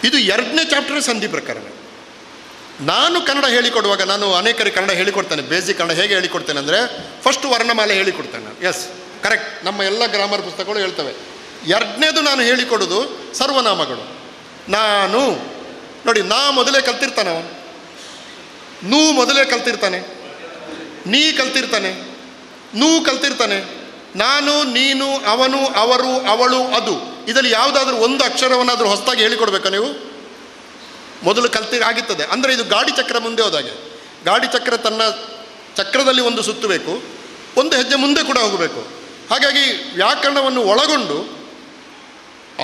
ಇದು ಎರಡನೇ ಚಾಪ್ಟರ್ ಸಂಧಿ ಪ್ರಕರಣ. ನಾನು ಕನ್ನಡ ಹೇಳಿಕೊಡುವಾಗ ನಾನು ಅನೇಕರಿಗೆ ಕನ್ನಡ ಹೇಳಿಕೊಡ್ತೇನೆ. ಬೇಸಿಕ್ ಕನ್ನಡ ಹೇಗೆ ಹೇಳಿಕೊಡ್ತೇನೆ ಅಂದರೆ ಫಸ್ಟ್ ವರ್ಣಮಾಲೆ ಹೇಳಿಕೊಡ್ತೇನೆ ಎಸ್ ಕರೆಕ್ಟ್ ನಮ್ಮ ಎಲ್ಲ ಗ್ರಾಮರ್ ಪುಸ್ತಕಗಳು ಹೇಳ್ತವೆ. ಎರಡನೇದು ನಾನು ಹೇಳಿಕೊಡೋದು ಸರ್ವನಾಮಗಳು. ನಾನು, ನೋಡಿ, ನಾ ಮೊದಲೇ ಕಲ್ತಿರ್ತಾನೆ? ಅವನು ನೂ ಮೊದಲೇ ಕಲ್ತಿರ್ತಾನೆ? ನೀ ಕಲ್ತಿರ್ತಾನೆ? ನೂ ಕಲ್ತಿರ್ತಾನೆ? ನಾನು, ನೀನು, ಅವನು, ಅವರು, ಅವಳು, ಅದು. ಇದರಲ್ಲಿ ಯಾವುದಾದ್ರೂ ಒಂದು ಅಕ್ಷರವನ್ನಾದರೂ ಹೊಸದಾಗಿ ಹೇಳಿಕೊಡ್ಬೇಕಾ ನೀವು? ಮೊದಲು ಕಲ್ತಿ ಆಗಿತ್ತದೆ ಅಂದರೆ ಇದು ಗಾಡಿ ಚಕ್ರ ಮುಂದೆ ಹೋದಾಗೆ. ಗಾಡಿ ಚಕ್ರ ತನ್ನ ಚಕ್ರದಲ್ಲಿ ಒಂದು ಸುತ್ತಬೇಕು ಒಂದು ಹೆಜ್ಜೆ ಮುಂದೆ ಕೂಡ ಹೋಗಬೇಕು. ಹಾಗಾಗಿ ವ್ಯಾಕರಣವನ್ನು ಒಳಗೊಂಡು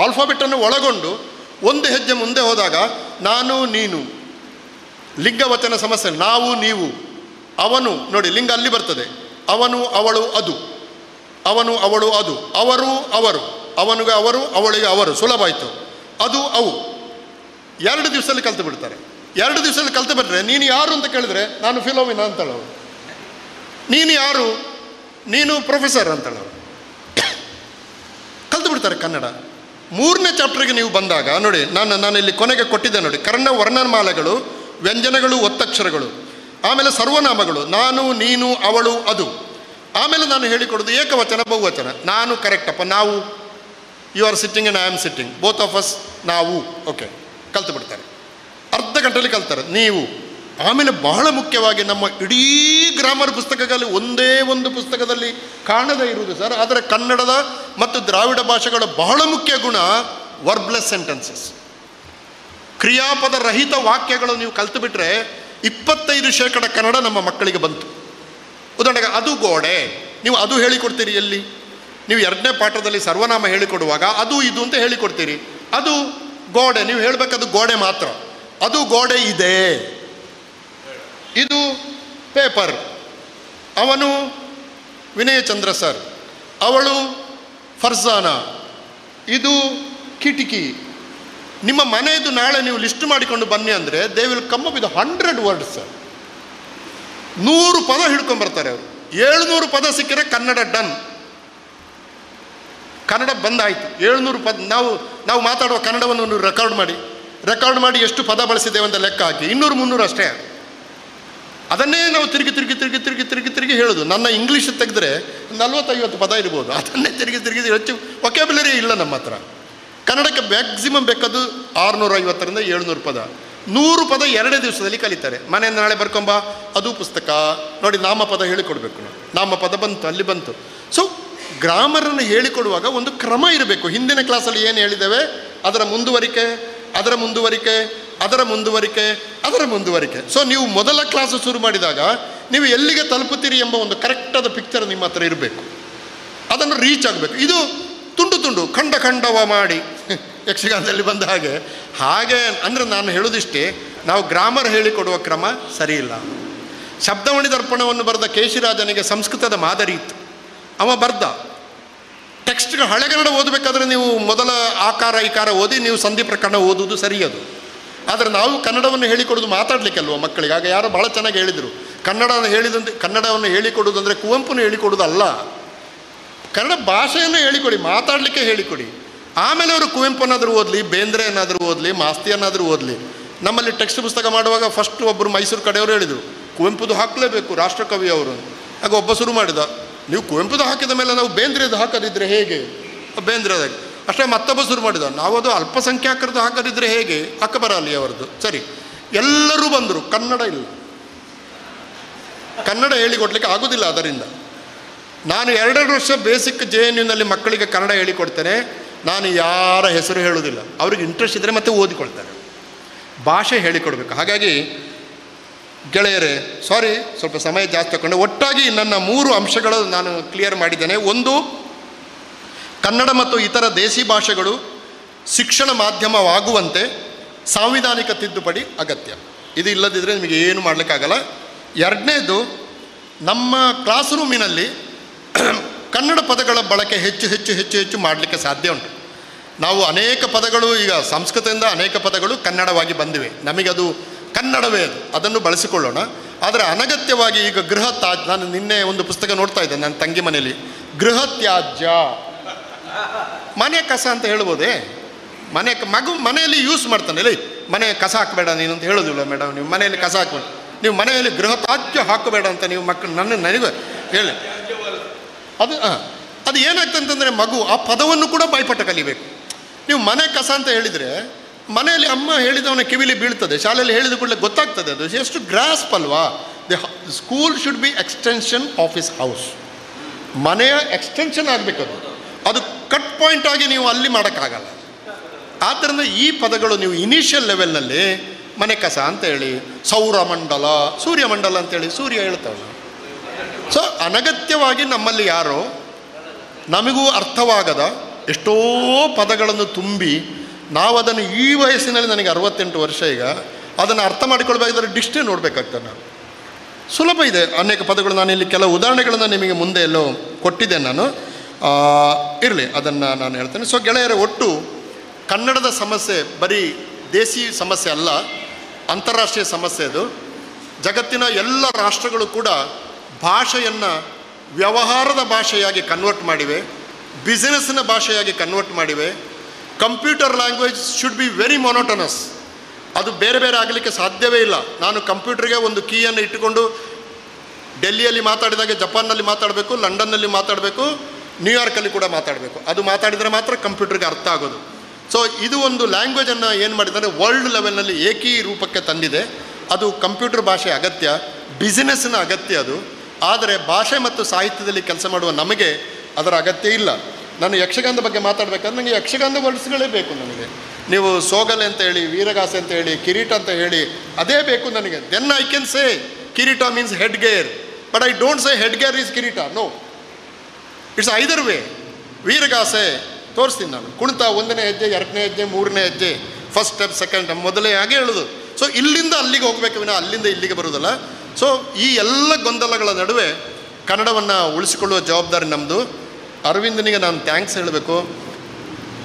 ಆಲ್ಫಾಬೆಟನ್ನು ಒಳಗೊಂಡು ಒಂದು ಹೆಜ್ಜೆ ಮುಂದೆ ಹೋದಾಗ ನಾನು, ನೀನು. ಲಿಂಗವಚನ ಸಮಸ್ಯೆ. ನಾವು, ನೀವು. ಅವನು. ನೋಡಿ, ಲಿಂಗ ಅಲ್ಲಿ ಬರ್ತದೆ. ಅವನು, ಅವಳು, ಅದು. ಅವನು ಅವಳು ಅದು, ಅವರು ಅವರು. ಅವನಿಗೆ ಅವರು, ಅವಳಿಗೆ ಅವರು. ಸುಲಭ ಆಯಿತು. ಅದು ಅವು. ಎರಡು ದಿವಸದಲ್ಲಿ ಕಲ್ತು ಬಿಡ್ತಾರೆ. ಎರಡು ದಿವಸದಲ್ಲಿ ಕಲ್ತು ಬಿಟ್ಟರೆ ನೀನು ಯಾರು ಅಂತ ಕೇಳಿದ್ರೆ ನಾನು ಫಿಲೋಮಿನ ಅಂತಳು ನೀನು ಯಾರು? ನೀನು ಪ್ರೊಫೆಸರ್ ಅಂತಳು ಕಲ್ತು ಬಿಡ್ತಾರೆ ಕನ್ನಡ. ಮೂರನೇ ಚಾಪ್ಟರ್ಗೆ ನೀವು ಬಂದಾಗ, ನೋಡಿ, ನಾನು ನಾನು ಇಲ್ಲಿ ಕೊನೆಗೆ ಕೊಟ್ಟಿದ್ದೆ ನೋಡಿ, ಕರ್ಣ ವರ್ಣಮಾಲೆಗಳು ವ್ಯಂಜನಗಳು, ಒತ್ತಕ್ಷರಗಳು, ಆಮೇಲೆ ಸರ್ವನಾಮಗಳು, ನಾನು, ನೀನು, ಅವಳು, ಅದು. ಆಮೇಲೆ ನಾನು ಹೇಳಿಕೊಡೋದು ಏಕವಚನ, ಬಹುವಚನ. ನಾನು ಕರೆಕ್ಟಪ್ಪ ನಾವು you are sitting and I am sitting both of us ನಾವು. ಓಕೆ ಕಲ್ತು ಬಿಡ್ತಾರೆ. ಅರ್ಧ ಗಂಟೆಯಲ್ಲಿ ಕಲ್ತಾರೆ. ನೀವು. ಆಮೇಲೆ ಬಹಳ ಮುಖ್ಯವಾಗಿ ನಮ್ಮ ಇಡೀ ಗ್ರಾಮರ್ ಪುಸ್ತಕಗಳಲ್ಲಿ ಒಂದೇ ಒಂದು ಪುಸ್ತಕದಲ್ಲಿ ಕಾಣದೇ ಇರುವುದು ಸರ್. ಆದರೆ ಕನ್ನಡದ ಮತ್ತು ದ್ರಾವಿಡ ಭಾಷೆಗಳ ಬಹಳ ಮುಖ್ಯ ಗುಣ ವರ್ಬ್ಲೆಸ್ ಸೆಂಟೆನ್ಸಸ್. ಕ್ರಿಯಾಪದ ರಹಿತ ವಾಕ್ಯಗಳು ನೀವು ಕಲ್ತು ಬಿಟ್ಟರೆ ಇಪ್ಪತ್ತೈದು ಶೇಕಡ ಕನ್ನಡ ನಮ್ಮ ಮಕ್ಕಳಿಗೆ ಬಂತು. ಉದಾಹರಣೆಗೆ ಅದು ಗೋಡೆ, ನೀವು ಅದು ಹೇಳಿಕೊಡ್ತೀರಿ ಎಲ್ಲಿ? ನೀವು ಎರಡನೇ ಪಾಠದಲ್ಲಿ ಸರ್ವನಾಮ ಹೇಳಿಕೊಡುವಾಗ ಅದು ಇದು ಅಂತ ಹೇಳಿಕೊಡ್ತೀರಿ. ಅದು ಗೋಡೆ, ನೀವು ಹೇಳಬೇಕದು ಗೋಡೆ ಮಾತ್ರ. ಅದು ಗೋಡೆ ಇದೆ. ಇದು ಪೇಪರ್. ಅವನು ವಿನಯಚಂದ್ರ ಸರ್. ಅವಳು ಫರ್ಜಾನ ಇದು ಕಿಟಕಿ. ನಿಮ್ಮ ಮನೆಯದು ನಾಳೆ ನೀವು ಲಿಸ್ಟ್ ಮಾಡಿಕೊಂಡು ಬನ್ನಿ ಅಂದರೆ they will come up with hundred words sir ನೂರು ಪದ ಹಿಡ್ಕೊಂಬರ್ತಾರೆ ಅವರು. ಏಳ್ನೂರು ಪದ ಸಿಕ್ಕರೆ ಕನ್ನಡ ಡನ್. ಕನ್ನಡ ಬಂದಾಯಿತು. ಏಳ್ನೂರು ಪದ, ನಾವು ನಾವು ಮಾತಾಡುವ ಕನ್ನಡವನ್ನು ರೆಕಾರ್ಡ್ ಮಾಡಿ. ರೆಕಾರ್ಡ್ ಮಾಡಿ ಎಷ್ಟು ಪದ ಬಳಸಿದ್ದೇವೆ ಅಂತ ಲೆಕ್ಕ ಹಾಕಿ. ಇನ್ನೂರು ಮುನ್ನೂರು ಅಷ್ಟೇ. ಅದನ್ನೇ ನಾವು ತಿರುಗಿ ತಿರುಗಿ ತಿರುಗಿ ತಿರುಗಿ ತಿರುಗಿ ತಿರುಗಿ ಹೇಳೋದು. ನನ್ನ ಇಂಗ್ಲೀಷ್ ತೆಗೆದ್ರೆ ನಲ್ವತ್ತೈವತ್ತು ಪದ ಇರ್ಬೋದು. ಅದನ್ನೇ ತಿರುಗಿ ತಿರುಗಿ ಹೆಚ್ಚು ಒಕೆಬಿಲರಿ ಇಲ್ಲ ನಮ್ಮ ಹತ್ರ. ಕನ್ನಡಕ್ಕೆ ಮ್ಯಾಕ್ಸಿಮಮ್ ಬೇಕಾದ್ದು ಆರುನೂರ ಐವತ್ತರಿಂದ ಏಳ್ನೂರು ಪದ. ನೂರು ಪದ ಎರಡೇ ದಿವಸದಲ್ಲಿ ಕಲಿತಾರೆ. ಮನೆಯಿಂದ ನಾಳೆ ಬರ್ಕೊಂಬ, ಅದು ಪುಸ್ತಕ. ನೋಡಿ, ನಾಮಪದ ಹೇಳಿಕೊಡ್ಬೇಕು ನಾಮಪದ ಬಂತು, ಅಲ್ಲಿ ಬಂತು. ಸೊ ಗ್ರಾಮರನ್ನು ಹೇಳಿಕೊಡುವಾಗ ಒಂದು ಕ್ರಮ ಇರಬೇಕು. ಹಿಂದಿನ ಕ್ಲಾಸಲ್ಲಿ ಏನು ಹೇಳಿದ್ದೇವೆ? ಅದರ ಮುಂದುವರಿಕೆ ಅದರ ಮುಂದುವರಿಕೆ ಅದರ ಮುಂದುವರಿಕೆ ಅದರ ಮುಂದುವರಿಕೆ. ಸೊ ನೀವು ಮೊದಲ ಕ್ಲಾಸು ಶುರು ಮಾಡಿದಾಗ ನೀವು ಎಲ್ಲಿಗೆ ತಲುಪುತ್ತೀರಿ ಎಂಬ ಒಂದು ಕರೆಕ್ಟಾದ ಪಿಕ್ಚರ್ ನಿಮ್ಮ ಹತ್ರ ಇರಬೇಕು. ಅದನ್ನು ರೀಚ್ ಆಗಬೇಕು. ಇದು ತುಂಡು ತುಂಡು, ಖಂಡ ಖಂಡವ ಮಾಡಿ. ಯಕ್ಷಗಾನದಲ್ಲಿ ಬಂದ ಹಾಗೆ ಹಾಗೆ ಅಂದರೆ ನಾನು ಹೇಳೋದಿಷ್ಟೇ, ನಾವು ಗ್ರಾಮರ್ ಹೇಳಿಕೊಡುವ ಕ್ರಮ ಸರಿಯಿಲ್ಲ. ಶಬ್ದಮಣಿ ದರ್ಪಣವನ್ನು ಬರೆದ ಕೇಶಿರಾಜನಿಗೆ ಸಂಸ್ಕೃತದ ಮಾದರಿ ಇತ್ತು. ಅವ ಬರ್ದ ಟೆಕ್ಸ್ಟ್ ಹಳೆಗನ್ನಡ ಓದಬೇಕಾದ್ರೆ ನೀವು ಮೊದಲ ಆಕಾರ ಇಕಾರ ಓದಿ, ನೀವು ಸಂಧಿ ಪ್ರಕರಣ ಓದುವುದು ಸರಿಯದು ಆದರೆ ನಾವು ಕನ್ನಡವನ್ನು ಹೇಳಿಕೊಡೋದು ಮಾತಾಡಲಿಕ್ಕಲ್ವ ಮಕ್ಕಳಿಗೆ? ಆಗ ಯಾರೋ ಭಾಳ ಚೆನ್ನಾಗಿ ಹೇಳಿದರು. ಕನ್ನಡವನ್ನು ಹೇಳಿದಂತೆ, ಕನ್ನಡವನ್ನು ಹೇಳಿಕೊಡೋದು ಅಂದರೆ ಕುವೆಂಪುನ ಹೇಳಿಕೊಡೋದು ಕನ್ನಡ ಭಾಷೆಯನ್ನು ಹೇಳಿಕೊಡಿ, ಮಾತಾಡಲಿಕ್ಕೆ ಹೇಳಿಕೊಡಿ. ಆಮೇಲೆ ಅವರು ಕುವೆಂಪುನಾದರೂ ಓದಲಿ ಬೇಂದ್ರೆ ಏನಾದರೂ ಓದಲಿ, ಮಾಸ್ತಿಯನ್ನಾದರೂ ಓದಲಿ. ನಮ್ಮಲ್ಲಿ ಟೆಕ್ಸ್ಟ್ ಪುಸ್ತಕ ಮಾಡುವಾಗ ಫಸ್ಟ್ ಒಬ್ಬರು ಮೈಸೂರು ಕಡೆಯವರು ಹೇಳಿದರು, ಕುವೆಂಪುದು ಹಾಕಲೇಬೇಕು, ರಾಷ್ಟ್ರಕವಿ ಅವರು. ಆಗ ಒಬ್ಬ ಶುರು ಮಾಡಿದ, ನೀವು ಕುವೆಂಪುದು ಹಾಕಿದ ಮೇಲೆ ನಾವು ಬೇಂದ್ರೆದು ಹಾಕದಿದ್ದರೆ ಹೇಗೆ? ಬೇಂದ್ರೆದಾಗಿ ಅಷ್ಟೇ ಮತ್ತೊಬ್ಬ ಶುರು ಮಾಡಿದ, ನಾವು ಅದು ಅಲ್ಪಸಂಖ್ಯಾತರದ್ದು ಹಾಕದಿದ್ದರೆ ಹೇಗೆ? ಅಕ್ಬರ ಅಲ್ಲಿ ಅವರದ್ದು ಸರಿ, ಎಲ್ಲರೂ ಬಂದರು, ಕನ್ನಡ ಇಲ್ಲ. ಕನ್ನಡ ಹೇಳಿಕೊಡ್ಲಿಕ್ಕೆ ಆಗೋದಿಲ್ಲ ಅದರಿಂದ. ನಾನು ಎರಡೆರಡು ವರ್ಷ ಬೇಸಿಕ್ ಜೆ ಎನ್ ಯುನಲ್ಲಿ ಮಕ್ಕಳಿಗೆ ಕನ್ನಡ ಹೇಳಿಕೊಡ್ತೇನೆ. ನಾನು ಯಾರ ಹೆಸರು ಹೇಳೋದಿಲ್ಲ ಅವ್ರಿಗೆ ಇಂಟ್ರೆಸ್ಟ್ ಇದ್ದರೆ ಮತ್ತೆ ಓದಿಕೊಳ್ತಾರೆ. ಭಾಷೆ ಹೇಳಿಕೊಡ್ಬೇಕು. ಹಾಗಾಗಿ ಗೆಳೆಯರೇ ಸಾರಿ ಸ್ವಲ್ಪ ಸಮಯ ಜಾಸ್ತಿ ತಗೊಂಡೆ ಒಟ್ಟಾಗಿ ನನ್ನ ಮೂರು ಅಂಶಗಳು ನಾನು ಕ್ಲಿಯರ್ ಮಾಡಿದ್ದೇನೆ. ಒಂದು, ಕನ್ನಡ ಮತ್ತು ಇತರ ದೇಸಿ ಭಾಷೆಗಳು ಶಿಕ್ಷಣ ಮಾಧ್ಯಮವಾಗುವಂತೆ ಸಾಂವಿಧಾನಿಕ ತಿದ್ದುಪಡಿ ಅಗತ್ಯ. ಇದು ಇಲ್ಲದಿದ್ದರೆ ನಿಮಗೆ ಏನು ಮಾಡಲಿಕ್ಕಾಗಲ್ಲ. ಎರಡನೇದು, ನಮ್ಮ ಕ್ಲಾಸ್ ರೂಮಿನಲ್ಲಿ ಕನ್ನಡ ಪದಗಳ ಬಳಕೆ ಹೆಚ್ಚು ಹೆಚ್ಚು ಹೆಚ್ಚು ಹೆಚ್ಚು ಮಾಡಲಿಕ್ಕೆ ಸಾಧ್ಯ ಉಂಟು. ನಾವು ಅನೇಕ ಪದಗಳು, ಈಗ ಸಂಸ್ಕೃತದಿಂದ ಅನೇಕ ಪದಗಳು ಕನ್ನಡವಾಗಿ ಬಂದಿವೆ. ನಮಗದು ಕನ್ನಡವೇ ಅದು. ಅದನ್ನು ಬಳಸಿಕೊಳ್ಳೋಣ. ಆದರೆ ಅನಗತ್ಯವಾಗಿ ಈಗ ಗೃಹ ತಾಜ್ ನಾನು ನಿನ್ನೆ ಒಂದು ಪುಸ್ತಕ ನೋಡ್ತಾ ಇದ್ದೆ ನನ್ನ ತಂಗಿ ಮನೆಯಲ್ಲಿ. ಗೃಹ ತ್ಯಾಜ್ಯ ಮನೆ ಕಸ ಅಂತ ಹೇಳ್ಬೋದೇ? ಮನೆ ಮಗು ಮನೆಯಲ್ಲಿ ಯೂಸ್ ಮಾಡ್ತಾನೆ. ಇಲ್ಲಿ ಮನೆ ಕಸ ಹಾಕಬೇಡ ನೀನು ಅಂತ ಹೇಳೋದಿಲ್ಲ ಮೇಡಮ್ ನೀವು ಮನೆಯಲ್ಲಿ ಕಸ ಹಾಕಬೇಡ. ನೀವು ಮನೆಯಲ್ಲಿ ಗೃಹ ತ್ಯಾಜ್ಯ ಹಾಕಬೇಡ ಅಂತ ನೀವು ಮಕ್ಕಳು ನನ್ನ, ನನಗೆ ಹೇಳಿ. ಅದು ಅದು ಏನಾಗ್ತದೆ ಅಂತಂದರೆ ಮಗು ಆ ಪದವನ್ನು ಕೂಡ ಬಾಯ್ಪಟ್ಟ ಕಲಿಬೇಕು. ನೀವು ಮನೆ ಕಸ ಅಂತ ಹೇಳಿದರೆ, ಮನೆಯಲ್ಲಿ ಅಮ್ಮ ಹೇಳಿದವನ ಕಿವಿಲಿ ಬೀಳ್ತದೆ, ಶಾಲೆಯಲ್ಲಿ ಹೇಳಿದ ಕೂಡಲೇ ಗೊತ್ತಾಗ್ತದೆ ಅದು. ಎಷ್ಟು ಗ್ರಾಸ್ಪ್ ಅಲ್ವಾ? The school should be extension of his house ಮನೆಯ ಎಕ್ಸ್ಟೆನ್ಷನ್ ಆಗಬೇಕದು ಅದು. ಕಟ್ ಪಾಯಿಂಟ್ ಆಗಿ ನೀವು ಅಲ್ಲಿ ಮಾಡೋಕ್ಕಾಗಲ್ಲ. ಆದ್ದರಿಂದ ಈ ಪದಗಳು ನೀವು ಇನಿಷಿಯಲ್ ಲೆವೆಲ್ನಲ್ಲಿ ಮನೆ ಕಸ ಅಂತ ಹೇಳಿ, ಸೌರಮಂಡಲ, ಸೂರ್ಯಮಂಡಲ ಅಂತೇಳಿ ಸೂರ್ಯ ಹೇಳ್ತಾವೆ ಸೊ ಅನಗತ್ಯವಾಗಿ ನಮ್ಮಲ್ಲಿ ಯಾರೋ? ನಮಗೂ ಅರ್ಥವಾಗದ ಎಷ್ಟೋ ಪದಗಳನ್ನು ತುಂಬಿ ನಾವು ಅದನ್ನು ಈ ವಯಸ್ಸಿನಲ್ಲಿ ನನಗೆ ಅರವತ್ತೆಂಟು ವರ್ಷ ಈಗ, ಅದನ್ನು ಅರ್ಥ ಮಾಡಿಕೊಳ್ಬೇಕಾದ್ರೆ ಡಿಕ್ಷನರಿ ನೋಡಬೇಕಾಗ್ತದೆ ನಾನು. ಸುಲಭ ಇದೆ, ಅನೇಕ ಪದಗಳು ನಾನು ಇಲ್ಲಿ ಕೆಲವು ಉದಾಹರಣೆಗಳನ್ನು ನಿಮಗೆ ಮುಂದೆ ಎಲ್ಲೋ ಕೊಟ್ಟಿದ್ದೆ ನಾನು. ಇರಲಿ, ಅದನ್ನು ನಾನು ಹೇಳ್ತೇನೆ. ಸೊ ಗೆಳೆಯರ, ಒಟ್ಟು ಕನ್ನಡದ ಸಮಸ್ಯೆ ಬರೀ ದೇಸಿ ಸಮಸ್ಯೆ ಅಲ್ಲ, ಅಂತಾರಾಷ್ಟ್ರೀಯ ಸಮಸ್ಯೆ ಅದು. ಜಗತ್ತಿನ ಎಲ್ಲ ರಾಷ್ಟ್ರಗಳು ಕೂಡ ಭಾಷೆಯನ್ನು ವ್ಯವಹಾರದ ಭಾಷೆಯಾಗಿ ಕನ್ವರ್ಟ್ ಮಾಡಿವೆ ಬಿಸಿನೆಸ್ನ ಭಾಷೆಯಾಗಿ ಕನ್ವರ್ಟ್ ಮಾಡಿವೆ computer language should be very monotonous ಅದು ಬೇರೆ ಬೇರೆ ಆಗಲಿಕ್ಕೆ ಸಾಧ್ಯವೇ ಇಲ್ಲ. ನಾನು ಕಂಪ್ಯೂಟರ್ಗೆ ಒಂದು ಕೀಯನ್ನು ಇಟ್ಟುಕೊಂಡು ಡೆಲ್ಲಿಯಲ್ಲಿ ಮಾತಾಡಿದಾಗ ಜಪಾನ್ನಲ್ಲಿ ಮಾತಾಡಬೇಕು, ಲಂಡನ್ನಲ್ಲಿ ಮಾತಾಡಬೇಕು, ನ್ಯೂಯಾರ್ಕಲ್ಲಿ ಕೂಡ ಮಾತಾಡಬೇಕು. ಅದು ಮಾತಾಡಿದರೆ ಮಾತ್ರ ಕಂಪ್ಯೂಟರ್ಗೆ ಅರ್ಥ ಆಗೋದು. ಸೊ ಇದು ಒಂದು ಲ್ಯಾಂಗ್ವೇಜನ್ನು ಏನು ಮಾಡಿದರೆ ವರ್ಲ್ಡ್ ಲೆವೆಲ್ನಲ್ಲಿ ಏಕೀ ರೂಪಕ್ಕೆ ತಂದಿದೆ. ಅದು ಕಂಪ್ಯೂಟರ್ ಭಾಷೆ ಅಗತ್ಯ ಬಿಸಿನೆಸ್ನ ಅಗತ್ಯ ಅದು. ಆದರೆ ಭಾಷೆ ಮತ್ತು ಸಾಹಿತ್ಯದಲ್ಲಿ ಕೆಲಸ ಮಾಡುವ ನಮಗೆ ಅದರ ಅಗತ್ಯ ಇಲ್ಲ. ನಾನು ಯಕ್ಷಗಾನದ ಬಗ್ಗೆ ಮಾತಾಡಬೇಕಾದ್ರೆ ನನಗೆ ಯಕ್ಷಗಾನದ ವರ್ಡ್ಸ್ಗಳೇ ಬೇಕು ನನಗೆ. ನೀವು ಸೋಗಲೆ ಅಂತ ಹೇಳಿ, ವೀರಗಾಸೆ ಅಂತ ಹೇಳಿ, ಕಿರೀಟ ಅಂತ ಹೇಳಿ, ಅದೇ ಬೇಕು ನನಗೆ. ದೆನ್ ಐ ಕ್ಯಾನ್ ಸೇ ಕಿರೀಟ means head gear but I don't say head gear is ಕಿರೀಟ. No it's either way Veeragase, ತೋರಿಸ್ತೀನಿ ನಾನು. ಕುಣಿತ ಒಂದನೇ ಹೆಜ್ಜೆ, ಎರಡನೇ ಹೆಜ್ಜೆ, ಮೂರನೇ ಹೆಜ್ಜೆ. ಫಸ್ಟ್ ಸ್ಟೆಪ್ ಸೆಕೆಂಡ್ ಮೊದಲೇ ಹಾಗೆ ಹೇಳೋದು. ಸೊ ಇಲ್ಲಿಂದ ಅಲ್ಲಿಗೆ ಹೋಗಬೇಕು ವಿನ, ಅಲ್ಲಿಂದ ಇಲ್ಲಿಗೆ ಬರೋದಲ್ಲ. ಸೊ ಈ ಎಲ್ಲ ಗೊಂದಲಗಳ ನಡುವೆ ಕನ್ನಡವನ್ನು ಉಳಿಸಿಕೊಳ್ಳುವ ಜವಾಬ್ದಾರಿ ನಮ್ಮದು ಅರವಿಂದನಿಗೆ ನಾನು ಥ್ಯಾಂಕ್ಸ್ ಹೇಳಬೇಕು.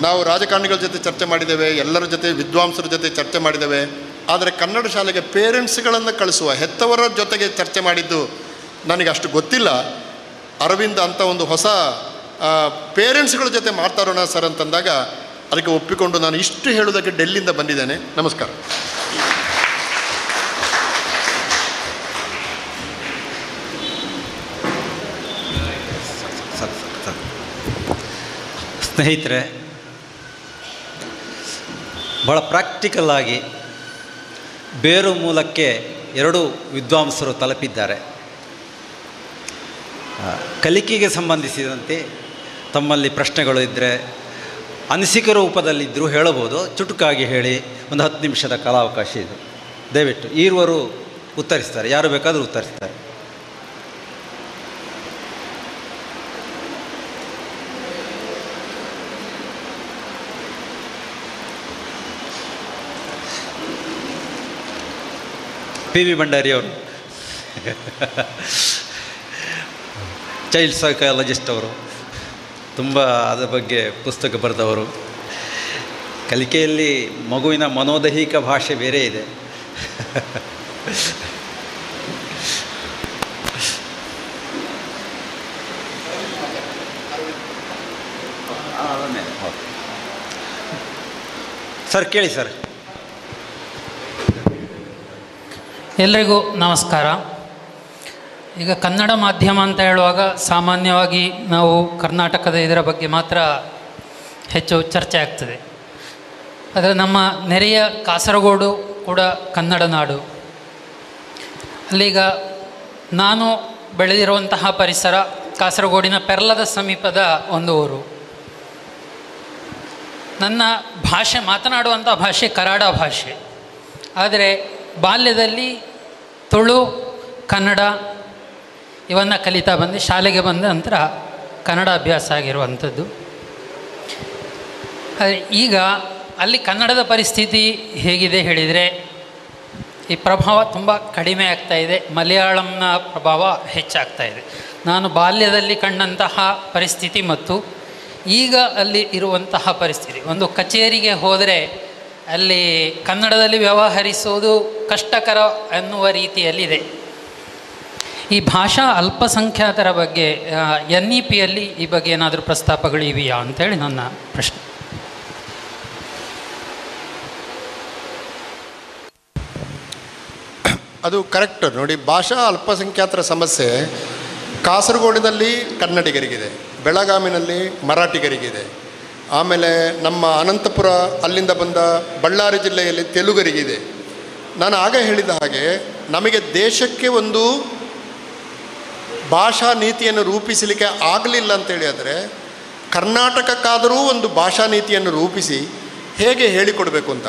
ನಾವು ರಾಜಕಾರಣಿಗಳ ಜೊತೆ ಚರ್ಚೆ ಮಾಡಿದ್ದೇವೆ, ಎಲ್ಲರ ಜೊತೆ, ವಿದ್ವಾಂಸರ ಜೊತೆ ಚರ್ಚೆ ಮಾಡಿದ್ದೇವೆ. ಆದರೆ ಕನ್ನಡ ಶಾಲೆಗೆ ಪೇರೆಂಟ್ಸ್ಗಳನ್ನು ಕಳಿಸುವ ಹೆತ್ತವರ ಜೊತೆಗೆ ಚರ್ಚೆ ಮಾಡಿದ್ದು ನನಗೆ ಅಷ್ಟು ಗೊತ್ತಿಲ್ಲ. ಅರವಿಂದ ಅಂತ ಒಂದು ಹೊಸ ಪೇರೆಂಟ್ಸ್ಗಳ ಜೊತೆ ಮಾಡ್ತಾರೋಣ ಸರ್ ಅಂತಂದಾಗ ಅದಕ್ಕೆ ಒಪ್ಪಿಕೊಂಡು ನಾನು ಇಷ್ಟು ಹೇಳೋದಕ್ಕೆ ಡೆಲ್ಲಿಂದ ಬಂದಿದ್ದೇನೆ. ನಮಸ್ಕಾರ. ಸ್ನೇಹಿತರೆ ಭಾಳ ಪ್ರಾಕ್ಟಿಕಲ್ ಆಗಿ ಬೇರು ಮೂಲಕ್ಕೆ ಎರಡು ವಿದ್ವಾಂಸರು ತಲುಪಿದ್ದಾರೆ. ಕಲಿಕೆಗೆ ಸಂಬಂಧಿಸಿದಂತೆ ತಮ್ಮಲ್ಲಿ ಪ್ರಶ್ನೆಗಳು ಇದ್ದರೆ ಅನಿಸಿಕೆ ರೂಪದಲ್ಲಿದ್ದರೂ ಹೇಳಬಹುದು. ಚುಟುಕಾಗಿ ಹೇಳಿ ಒಂದು ಹತ್ತು ನಿಮಿಷದ ಕಾಲಾವಕಾಶ ಇದು. ದಯವಿಟ್ಟು, ಈರುವರು ಉತ್ತರಿಸ್ತಾರೆ, ಯಾರು ಬೇಕಾದರೂ ಉತ್ತರಿಸ್ತಾರೆ. ಪಿ ವಿ ಭಂಡಾರಿ ಅವರು. ಚೈಲ್ಡ್ ಸೈಕಾಲಜಿಸ್ಟ್ ಅವರು. ತುಂಬ ಅದರ ಬಗ್ಗೆ ಪುಸ್ತಕ ಬರೆದವರು. ಕಲಿಕೆಯಲ್ಲಿ ಮಗುವಿನ ಮನೋದೈಹಿಕ ಭಾಷೆ ಬೇರೆ ಇದೆ. ಸರ್ ಕೇಳಿ ಸರ್. ಎಲ್ರಿಗೂ ನಮಸ್ಕಾರ. ಈಗ ಕನ್ನಡ ಮಾಧ್ಯಮ ಅಂತ ಹೇಳುವಾಗ ಸಾಮಾನ್ಯವಾಗಿ ನಾವು ಕರ್ನಾಟಕದ ಇದರ ಬಗ್ಗೆ ಮಾತ್ರ ಹೆಚ್ಚು ಚರ್ಚೆ ಆಗ್ತದೆ. ಆದರೆ ನಮ್ಮ ನೆರೆಯ ಕಾಸರಗೋಡು ಕೂಡ ಕನ್ನಡ ನಾಡು. ಅಲ್ಲೀಗ ನಾನು ಬೆಳೆದಿರುವಂತಹ ಪರಿಸರ ಕಾಸರಗೋಡಿನ ಪೆರ್ಲದ ಸಮೀಪದ ಒಂದು ಊರು. ನನ್ನ ಭಾಷೆ ಮಾತನಾಡುವಂಥ ಭಾಷೆ ಕರಾಡ ಭಾಷೆ. ಆದರೆ ಬಾಲ್ಯದಲ್ಲಿ ತುಳು, ಕನ್ನಡ ಇವನ್ನು ಕಲಿತಾ ಬಂದು. ಶಾಲೆಗೆ ಬಂದ ನಂತರ ಕನ್ನಡ ಅಭ್ಯಾಸ ಆಗಿರುವಂಥದ್ದು. ಈಗ ಅಲ್ಲಿ ಕನ್ನಡದ ಪರಿಸ್ಥಿತಿ ಹೇಗಿದೆ ಹೇಳಿದರೆ, ಈ ಪ್ರಭಾವ ತುಂಬ ಕಡಿಮೆ ಆಗ್ತಾ ಇದೆ. ಮಲಯಾಳಂನ ಪ್ರಭಾವ ಹೆಚ್ಚಾಗ್ತಾ ಇದೆ. ನಾನು ಬಾಲ್ಯದಲ್ಲಿ ಕಂಡಂತಹ ಪರಿಸ್ಥಿತಿ ಮತ್ತು ಈಗ ಅಲ್ಲಿ ಇರುವಂತಹ ಪರಿಸ್ಥಿತಿ. ಒಂದು ಕಚೇರಿಗೆ ಹೋದರೆ ಅಲ್ಲಿ ಕನ್ನಡದಲ್ಲಿ ವ್ಯವಹರಿಸುವುದು ಕಷ್ಟಕರ ಎನ್ನುವ ರೀತಿಯಲ್ಲಿದೆ. ಈ ಭಾಷಾ ಅಲ್ಪಸಂಖ್ಯಾತರ ಬಗ್ಗೆ ಎನ್ ಇ ಪಿಯಲ್ಲಿ ಈ ಬಗ್ಗೆ ಏನಾದರೂ ಪ್ರಸ್ತಾಪಗಳು ಇವೆಯಾ ಅಂತೇಳಿ ನನ್ನ ಪ್ರಶ್ನೆ. ಅದು ಕರೆಕ್ಟ್. ನೋಡಿ, ಭಾಷಾ ಅಲ್ಪಸಂಖ್ಯಾತರ ಸಮಸ್ಯೆ ಕಾಸರಗೋಡಿನಲ್ಲಿ ಕನ್ನಡಿಗರಿಗಿದೆ ಬೆಳಗಾವಿನಲ್ಲಿ ಮರಾಠಿಗರಿಗಿದೆ ಆಮೇಲೆ ನಮ್ಮ ಅನಂತಪುರ ಅಲ್ಲಿಂದ ಬಂದ ಬಳ್ಳಾರಿ ಜಿಲ್ಲೆಯಲ್ಲಿ ತೆಲುಗರಿಗಿದೆ. ನಾನು ಆಗ ಹೇಳಿದ ಹಾಗೆ ನಮಗೆ ದೇಶಕ್ಕೆ ಒಂದು ಭಾಷಾ ನೀತಿಯನ್ನು ರೂಪಿಸಲಿಕ್ಕೆ ಆಗಲಿಲ್ಲ ಅಂತೇಳಿ ಆದರೆ ಕರ್ನಾಟಕಕ್ಕಾದರೂ ಒಂದು ಭಾಷಾ ನೀತಿಯನ್ನು ರೂಪಿಸಿ ಹೇಗೆ ಹೇಳಿಕೊಡಬೇಕು ಅಂತ.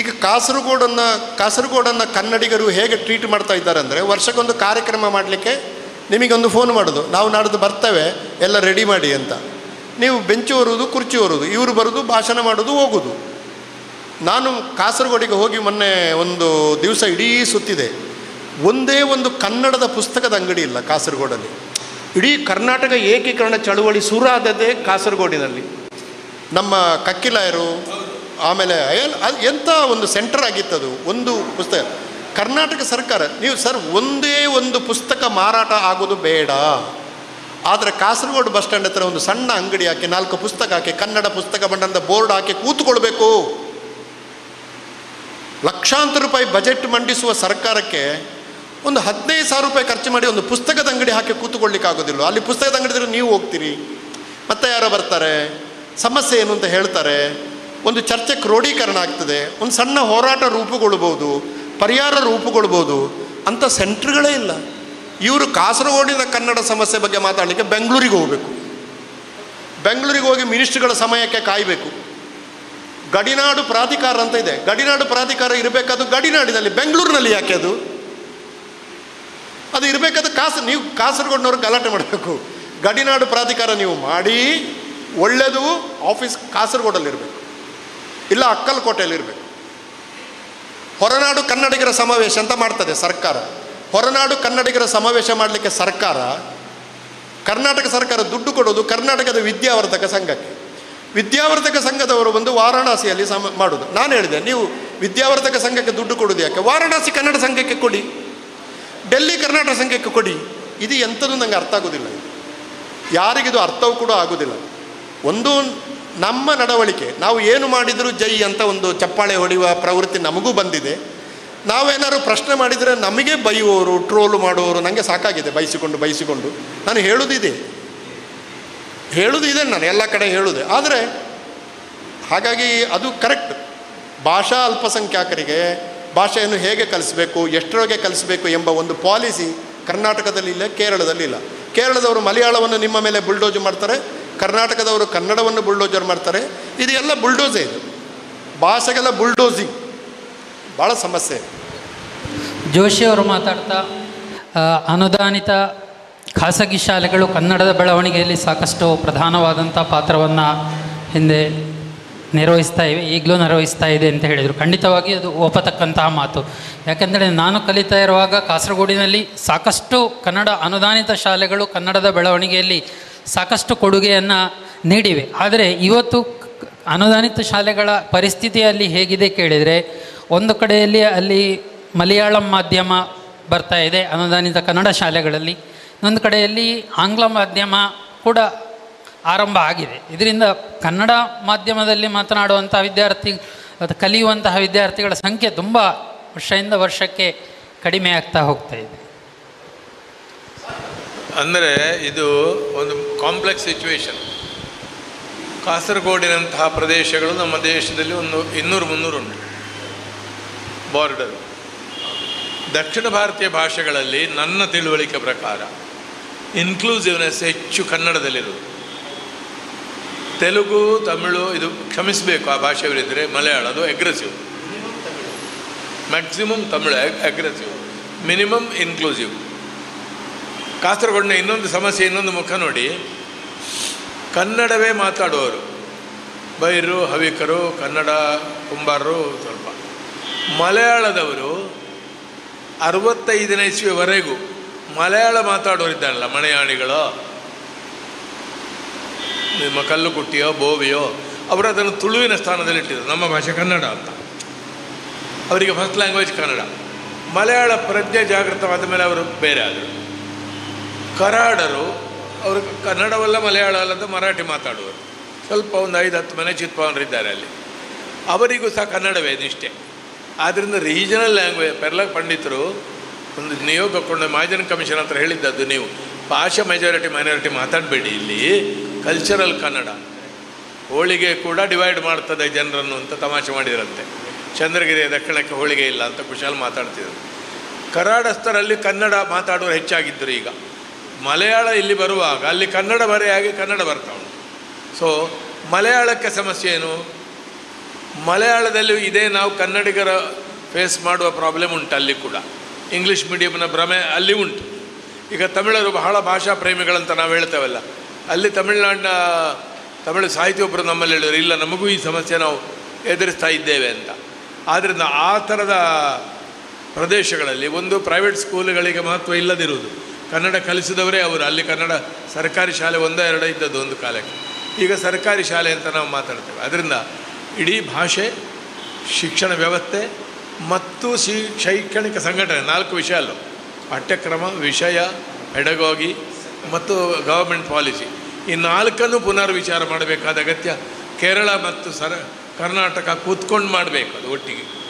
ಈಗ ಕಾಸರಗೋಡನ್ನು ಕಾಸರಗೋಡನ್ನು ಕನ್ನಡಿಗರು ಹೇಗೆ ಟ್ರೀಟ್ ಮಾಡ್ತಾ ಇದ್ದಾರೆ ಅಂದರೆ ವರ್ಷಕ್ಕೊಂದು ಕಾರ್ಯಕ್ರಮ ಮಾಡಲಿಕ್ಕೆ ನಿಮಗೊಂದು ಫೋನ್ ಮಾಡೋದು. ನಾವು ನಾಡ್ದು ಬರ್ತೇವೆ, ಎಲ್ಲ ರೆಡಿ ಮಾಡಿ ಅಂತ. ನೀವು ಬೆಂಚು ಹೊರೋದು ಕುರ್ಚಿ ಹೊರೋದು ಇವರು ಬರೋದು, ಭಾಷಣ ಮಾಡೋದು ಹೋಗೋದು. ನಾನು ಕಾಸರಗೋಡಿಗೆ ಹೋಗಿ ಮೊನ್ನೆ ಒಂದು ದಿವಸ ಇಡೀ ಸುತ್ತಿದೆ. ಒಂದೇ ಒಂದು ಕನ್ನಡದ ಪುಸ್ತಕದ ಅಂಗಡಿ ಇಲ್ಲ ಕಾಸರಗೋಡಲ್ಲಿ. ಇಡೀ ಕರ್ನಾಟಕ ಏಕೀಕರಣ ಚಳುವಳಿ ಸುರಾದದ್ದೇ ಕಾಸರಗೋಡಿನಲ್ಲಿ. ನಮ್ಮ ಕಕ್ಕಿಲಾಯರು ಆಮೇಲೆ ಅದು ಎಂಥ ಒಂದು ಸೆಂಟರ್ ಆಗಿತ್ತದು ಒಂದು ಪುಸ್ತಕ. ಕರ್ನಾಟಕ ಸರ್ಕಾರ, ನೀವು ಸರ್, ಒಂದೇ ಒಂದು ಪುಸ್ತಕ ಮಾರಾಟ ಆಗೋದು ಬೇಡ. ಆದರೆ ಕಾಸರಗೋಡು ಬಸ್ ಸ್ಟ್ಯಾಂಡ್ ಹತ್ರ ಒಂದು ಸಣ್ಣ ಅಂಗಡಿ ಹಾಕಿ, ನಾಲ್ಕು ಪುಸ್ತಕ ಹಾಕಿ, ಕನ್ನಡ ಪುಸ್ತಕ ಬಂಡಂತ ಬೋರ್ಡ್ ಹಾಕಿ ಕೂತ್ಕೊಳ್ಬೇಕು. ಲಕ್ಷಾಂತರ ರೂಪಾಯಿ ಬಜೆಟ್ ಮಂಡಿಸುವ ಸರ್ಕಾರಕ್ಕೆ ಒಂದು ಹದಿನೈದು ಸಾವಿರ ರೂಪಾಯಿ ಖರ್ಚು ಮಾಡಿ ಒಂದು ಪುಸ್ತಕದ ಅಂಗಡಿ ಹಾಕಿ ಕೂತ್ಕೊಳ್ಳಿಕ್ಕೆ ಆಗೋದಿಲ್ಲ ಅಲ್ಲಿ ಪುಸ್ತಕದ ಅಂಗಡಿ ಇದ್ರೆ ನೀವು ಹೋಗ್ತೀರಿ. ಮತ್ತೆ ಯಾರೋ ಬರ್ತಾರೆ. ಸಮಸ್ಯೆ ಏನು ಅಂತ ಹೇಳ್ತಾರೆ. ಒಂದು ಚರ್ಚೆ ಕ್ರೋಢೀಕರಣ ಆಗ್ತದೆ. ಒಂದು ಸಣ್ಣ ಹೋರಾಟ ರೂಪುಗೊಳ್ಬೋದು, ಪರಿಹಾರ ರೂಪುಗೊಳ್ಬೋದು. ಅಂಥ ಸೆಂಟ್ರ್ಗಳೇ ಇಲ್ಲ. ಇವರು ಕಾಸರಗೋಡಿನ ಕನ್ನಡ ಸಮಸ್ಯೆ ಬಗ್ಗೆ ಮಾತಾಡಲಿಕ್ಕೆ ಬೆಂಗಳೂರಿಗೆ ಹೋಗಬೇಕು. ಬೆಂಗಳೂರಿಗೆ ಹೋಗಿ ಮಿನಿಸ್ಟ್ರಿಗಳ ಸಮಯಕ್ಕೆ ಕಾಯಬೇಕು. ಗಡಿನಾಡು ಪ್ರಾಧಿಕಾರ ಅಂತ ಇದೆ. ಗಡಿನಾಡು ಪ್ರಾಧಿಕಾರ ಇರಬೇಕಾದ್ರು ಗಡಿನಾಡಿನಲ್ಲಿ. ಬೆಂಗಳೂರಿನಲ್ಲಿ ಯಾಕೆ ಅದು? ಅದು ಇರಬೇಕಾದ ಕಾಸು, ನೀವು ಕಾಸರಗೋಡಿನವ್ರು ಗಲಾಟೆ ಮಾಡಬೇಕು. ಗಡಿನಾಡು ಪ್ರಾಧಿಕಾರ ನೀವು ಮಾಡಿ ಒಳ್ಳೆಯದು ಆಫೀಸ್ ಕಾಸರಗೋಡಲ್ಲಿರಬೇಕು. ಇಲ್ಲ ಅಕ್ಕಲಕೋಟೆಯಲ್ಲಿರಬೇಕು. ಹೊರನಾಡು ಕನ್ನಡಿಗರ ಸಮಾವೇಶ ಅಂತ ಮಾಡ್ತದೆ ಸರ್ಕಾರ. ಹೊರನಾಡು ಕನ್ನಡಿಗರ ಸಮಾವೇಶ ಮಾಡಲಿಕ್ಕೆ ಸರ್ಕಾರ, ಕರ್ನಾಟಕ ಸರ್ಕಾರ ದುಡ್ಡು ಕೊಡೋದು ಕರ್ನಾಟಕದ ವಿದ್ಯಾವರ್ಧಕ ಸಂಘಕ್ಕೆ. ವಿದ್ಯಾವರ್ಧಕ ಸಂಘದವರು ಬಂದು ವಾರಾಣಸಿಯಲ್ಲಿ ಸಮ, ಮಾಡೋದು. ನಾನು ಹೇಳಿದೆ, ನೀವು ವಿದ್ಯಾವರ್ಧಕ ಸಂಘಕ್ಕೆ ದುಡ್ಡು ಕೊಡೋದು ಯಾಕೆ? ವಾರಾಣಸಿ ಕನ್ನಡ ಸಂಘಕ್ಕೆ ಕೊಡಿ. ಡೆಲ್ಲಿ ಕರ್ನಾಟಕ ಸಂಘಕ್ಕೆ ಕೊಡಿ. ಇದು ಎಂಥದ್ದು ನಂಗೆ ಅರ್ಥ ಆಗೋದಿಲ್ಲ. ಯಾರಿಗಿದು ಅರ್ಥವೂ ಕೂಡ ಆಗೋದಿಲ್ಲ. ಒಂದು ನಮ್ಮ ನಡವಳಿಕೆ, ನಾವು ಏನು ಮಾಡಿದರೂ ಜೈ ಅಂತ ಒಂದು ಚಪ್ಪಾಳೆ ಹೊಡೆಯುವ ಪ್ರವೃತ್ತಿ ನಮಗೂ ಬಂದಿದೆ. ನಾವೇನಾದ್ರು ಪ್ರಶ್ನೆ ಮಾಡಿದರೆ ನಮಗೆ ಬೈಯುವವರು, ಟ್ರೋಲು ಮಾಡುವವರು ನನಗೆ ಸಾಕಾಗಿದೆ, ಬೈಸಿಕೊಂಡು ಬೈಸಿಕೊಂಡು. ನಾನು ಹೇಳುವುದಿದೆ ಹೇಳೋದು ಇದೆ ನಾನು ಎಲ್ಲ ಕಡೆ ಹೇಳುವುದೇ ಆದರೆ ಹಾಗಾಗಿ ಅದು ಕರೆಕ್ಟ್. ಭಾಷಾ ಅಲ್ಪಸಂಖ್ಯಾತರಿಗೆ ಭಾಷೆಯನ್ನು ಹೇಗೆ ಕಲಿಸಬೇಕು, ಎಷ್ಟರೊಳಗೆ ಕಲಿಸಬೇಕು ಎಂಬ ಒಂದು ಪಾಲಿಸಿ ಕರ್ನಾಟಕದಲ್ಲಿ ಇಲ್ಲ, ಕೇರಳದಲ್ಲಿ ಇಲ್ಲ. ಕೇರಳದವರು ಮಲಯಾಳವನ್ನು ನಿಮ್ಮ ಮೇಲೆ ಬುಲ್ಡೋಜ್ ಮಾಡ್ತಾರೆ, ಕರ್ನಾಟಕದವರು ಕನ್ನಡವನ್ನು ಬುಲ್ಡೋಜರ್ ಮಾಡ್ತಾರೆ. ಇದು ಎಲ್ಲ ಬುಲ್ಡೋಸೇ ಇದು. ಭಾಷೆಗೆಲ್ಲ ಬುಲ್ಡೋಸಿಂಗ್. ಭಾಳ ಸಮಸ್ಯೆ. ಜೋಶಿ ಅವರು ಮಾತಾಡ್ತಾ ಅನುದಾನಿತ ಖಾಸಗಿ ಶಾಲೆಗಳು ಕನ್ನಡದ ಬೆಳವಣಿಗೆಯಲ್ಲಿ ಸಾಕಷ್ಟು ಪ್ರಧಾನವಾದಂಥ ಪಾತ್ರವನ್ನು ಹಿಂದೆ ನಿರ್ವಹಿಸ್ತಾ ಇವೆ, ಈಗಲೂ ನಿರ್ವಹಿಸ್ತಾ ಇದೆ ಅಂತ ಹೇಳಿದರು. ಖಂಡಿತವಾಗಿ ಅದು ಒಪ್ಪತಕ್ಕಂತಹ ಮಾತು. ಯಾಕೆಂದರೆ ನಾನು ಕಲಿತಾ ಇರುವಾಗ ಕಾಸರಗೋಡಿನಲ್ಲಿ ಸಾಕಷ್ಟು ಕನ್ನಡ ಅನುದಾನಿತ ಶಾಲೆಗಳು ಕನ್ನಡದ ಬೆಳವಣಿಗೆಯಲ್ಲಿ ಸಾಕಷ್ಟು ಕೊಡುಗೆಯನ್ನು ನೀಡಿವೆ. ಆದರೆ ಇವತ್ತು ಅನುದಾನಿತ ಶಾಲೆಗಳ ಪರಿಸ್ಥಿತಿಯಲ್ಲಿ ಹೇಗಿದೆ ಕೇಳಿದರೆ, ಒಂದು ಕಡೆಯಲ್ಲಿ ಅಲ್ಲಿ ಮಲಯಾಳಂ ಮಾಧ್ಯಮ ಬರ್ತಾ ಇದೆ, ಅನುದಾನಿತ ಕನ್ನಡ ಶಾಲೆಗಳಲ್ಲಿ. ಇನ್ನೊಂದು ಕಡೆಯಲ್ಲಿ ಆಂಗ್ಲ ಮಾಧ್ಯಮ ಕೂಡ ಆರಂಭ ಆಗಿದೆ. ಇದರಿಂದ ಕನ್ನಡ ಮಾಧ್ಯಮದಲ್ಲಿ ಮಾತನಾಡುವಂಥ ವಿದ್ಯಾರ್ಥಿ, ಅದು ಕಲಿಯುವಂತಹ ವಿದ್ಯಾರ್ಥಿಗಳ ಸಂಖ್ಯೆ ತುಂಬ ವರ್ಷದಿಂದ ವರ್ಷಕ್ಕೆ ಕಡಿಮೆ ಆಗ್ತಾ ಹೋಗ್ತಾ ಇದೆ. ಅಂದರೆ ಇದು ಒಂದು ಕಾಂಪ್ಲೆಕ್ಸ್ ಸಿಚುವೇಶನ್ ಕಾಸರಗೋಡಿನಂತಹ ಪ್ರದೇಶಗಳು ನಮ್ಮ ದೇಶದಲ್ಲಿ ಒಂದು ಇನ್ನೂರು ಮುನ್ನೂರು ಉಂಟು ಬಾರ್ಡರ್ ದಕ್ಷಿಣ ಭಾರತೀಯ ಭಾಷೆಗಳಲ್ಲಿ ನನ್ನ ತಿಳುವಳಿಕೆ ಪ್ರಕಾರ ಇನ್ಕ್ಲೂಸಿವ್ನೆಸ್ ಹೆಚ್ಚು ಕನ್ನಡದಲ್ಲಿರೋದು ತೆಲುಗು, ತಮಿಳು ಇದು ಕ್ಷಮಿಸಬೇಕು ಆ ಭಾಷೆಯವರಿದ್ದರೆ ಮಲಯಾಳ, ಅದು aggressive maximum Tamil aggressive minimum inclusive ಕಾಸರಗೋಡಿನ ಇನ್ನೊಂದು ಸಮಸ್ಯೆ, ಇನ್ನೊಂದು ಮುಖ ನೋಡಿ. ಕನ್ನಡವೇ ಮಾತಾಡೋರು ಬೈರು, ಹವಿಕರು, ಕನ್ನಡ, ಕುಂಬಾರರು ಸ್ವಲ್ಪ. ಮಲಯಾಳದವರು ಅರವತ್ತೈದನೇ ಇಸ್ವಿವರೆಗೂ ಮಲಯಾಳ ಮಾತಾಡೋರಿದ್ದಾರಲ್ಲ ಮನೆಯಾಣಿಗಳು ನಿಮ್ಮ ಕಲ್ಲು ಕುಟ್ಟಿಯೋ, ಬೋವಿಯೋ ಅವರು ಅದನ್ನು ತುಳುವಿನ ಸ್ಥಾನದಲ್ಲಿಟ್ಟಿದ್ರು ನಮ್ಮ ಭಾಷೆ ಕನ್ನಡ ಅಂತ. ಅವರಿಗೆ ಫಸ್ಟ್ ಲ್ಯಾಂಗ್ವೇಜ್ ಕನ್ನಡ. ಮಲಯಾಳ ಪ್ರಜ್ಞೆ ಜಾಗೃತವಾದ ಮೇಲೆ ಅವರು ಬೇರೆ ಆದರು. ಕರಾಡರು ಅವರು ಕನ್ನಡವಲ್ಲ ಮಲಯಾಳ ಅಂತ ಮರಾಠಿ ಮಾತಾಡುವರು. ಸ್ವಲ್ಪ ಒಂದು ಐದು ಹತ್ತು ಮನೆ ಚಿತ್ಪಾವನರಿದ್ದಾರೆ ಅಲ್ಲಿ. ಅವರಿಗೂ ಸಹ ಕನ್ನಡವೇ ನಿಷ್ಠೆ. ಆದ್ದರಿಂದ ರೀಜನಲ್ ಲ್ಯಾಂಗ್ವೇಜ್ ಪೆರ್ಲ ಪಂಡಿತರು ಒಂದು ನಿಯೋಗ ಕೊಂಡು ಮಾಜನ್ ಕಮಿಷನ್ ಹತ್ರ ಹೇಳಿದ್ದದ್ದು ನೀವು. ಭಾಷಾ ಮೆಜಾರಿಟಿ ಮೈನಾರಿಟಿ ಮಾತಾಡಬೇಡಿ ಇಲ್ಲಿ. ಕಲ್ಚರಲ್ ಕನ್ನಡ. ಹೋಳಿಗೆ ಕೂಡ ಡಿವೈಡ್ ಮಾಡ್ತದೆ ಜನರನ್ನು ಅಂತ ತಮಾಷೆ ಮಾಡಿದ್ರಂತೆ. ಚಂದ್ರಗಿರಿಯ ದಕ್ಷಿಣಕ್ಕೆ ಹೋಳಿಗೆ ಇಲ್ಲ ಅಂತ ಖುಷಿಯಲ್ಲಿ ಮಾತಾಡ್ತಿದ್ರು. ಕರಾಡಸ್ಥರಲ್ಲಿ ಕನ್ನಡ ಮಾತಾಡೋರು ಹೆಚ್ಚಾಗಿದ್ದರು ಈಗ. ಮಲಯಾಳ ಇಲ್ಲಿ ಬರುವಾಗ, ಅಲ್ಲಿ ಕನ್ನಡ ಬರೆಯಾಗಿ ಕನ್ನಡ ಬರ್ತಾ ಉಂಟು ಸೊ ಮಲಯಾಳಕ್ಕೆ ಸಮಸ್ಯೆ ಏನು? ಮಲಯಾಳದಲ್ಲಿ ಇದೇ ನಾವು ಕನ್ನಡಿಗರ ಫೇಸ್ ಮಾಡುವ ಪ್ರಾಬ್ಲಮ್ ಉಂಟು ಅಲ್ಲಿ ಕೂಡ. ಇಂಗ್ಲೀಷ್ ಮೀಡಿಯಮ್ನ ಭ್ರಮೆ ಅಲ್ಲಿ ಉಂಟು. ಈಗ ತಮಿಳರು ಬಹಳ ಭಾಷಾ ಪ್ರೇಮಿಗಳಂತ ನಾವು ಹೇಳ್ತೇವಲ್ಲ. ಅಲ್ಲಿ ತಮಿಳುನಾಡಿನ ತಮಿಳು ಸಾಹಿತ್ಯ ಒಬ್ಬರು ನಮ್ಮಲ್ಲಿ ಹೇಳಿದ್ರು, ಇಲ್ಲ, ನಮಗೂ ಈ ಸಮಸ್ಯೆ ನಾವು ಎದುರಿಸ್ತಾ ಇದ್ದೇವೆ ಅಂತ. ಆದ್ದರಿಂದ ಆ ಥರದ ಪ್ರದೇಶಗಳಲ್ಲಿ ಒಂದು ಪ್ರೈವೇಟ್ ಸ್ಕೂಲುಗಳಿಗೆ ಮಹತ್ವ ಇಲ್ಲದಿರುವುದು. ಕನ್ನಡ ಕಲಿಸಿದವರೇ ಅವರು. ಅಲ್ಲಿ ಕನ್ನಡ ಸರ್ಕಾರಿ ಶಾಲೆ ಒಂದೋ ಎರಡೋ ಇದ್ದದ್ದು ಒಂದು ಕಾಲಕ್ಕೆ. ಈಗ ಸರ್ಕಾರಿ ಶಾಲೆ ಅಂತ ನಾವು ಮಾತಾಡ್ತೇವೆ. ಅದರಿಂದ ಇಡೀ ಭಾಷೆ, ಶಿಕ್ಷಣ ವ್ಯವಸ್ಥೆ ಮತ್ತು ಶೈಕ್ಷಣಿಕ ಸಂಘಟನೆ, ನಾಲ್ಕು ವಿಷಯ ಅಲ್ಲ. ಪಠ್ಯಕ್ರಮ, ವಿಷಯ ಎಡಗೋಗಿ ಮತ್ತು ಗೌರ್ಮೆಂಟ್ ಪಾಲಿಸಿ ಈ ನಾಲ್ಕನ್ನು ಪುನರ್ವಿಚಾರ ಮಾಡಬೇಕಾದ ಅಗತ್ಯ ಕೇರಳ ಮತ್ತು ಸರ, ಕರ್ನಾಟಕ ಕೂತ್ಕೊಂಡು ಮಾಡಬೇಕು ಅದು ಒಟ್ಟಿಗೆ.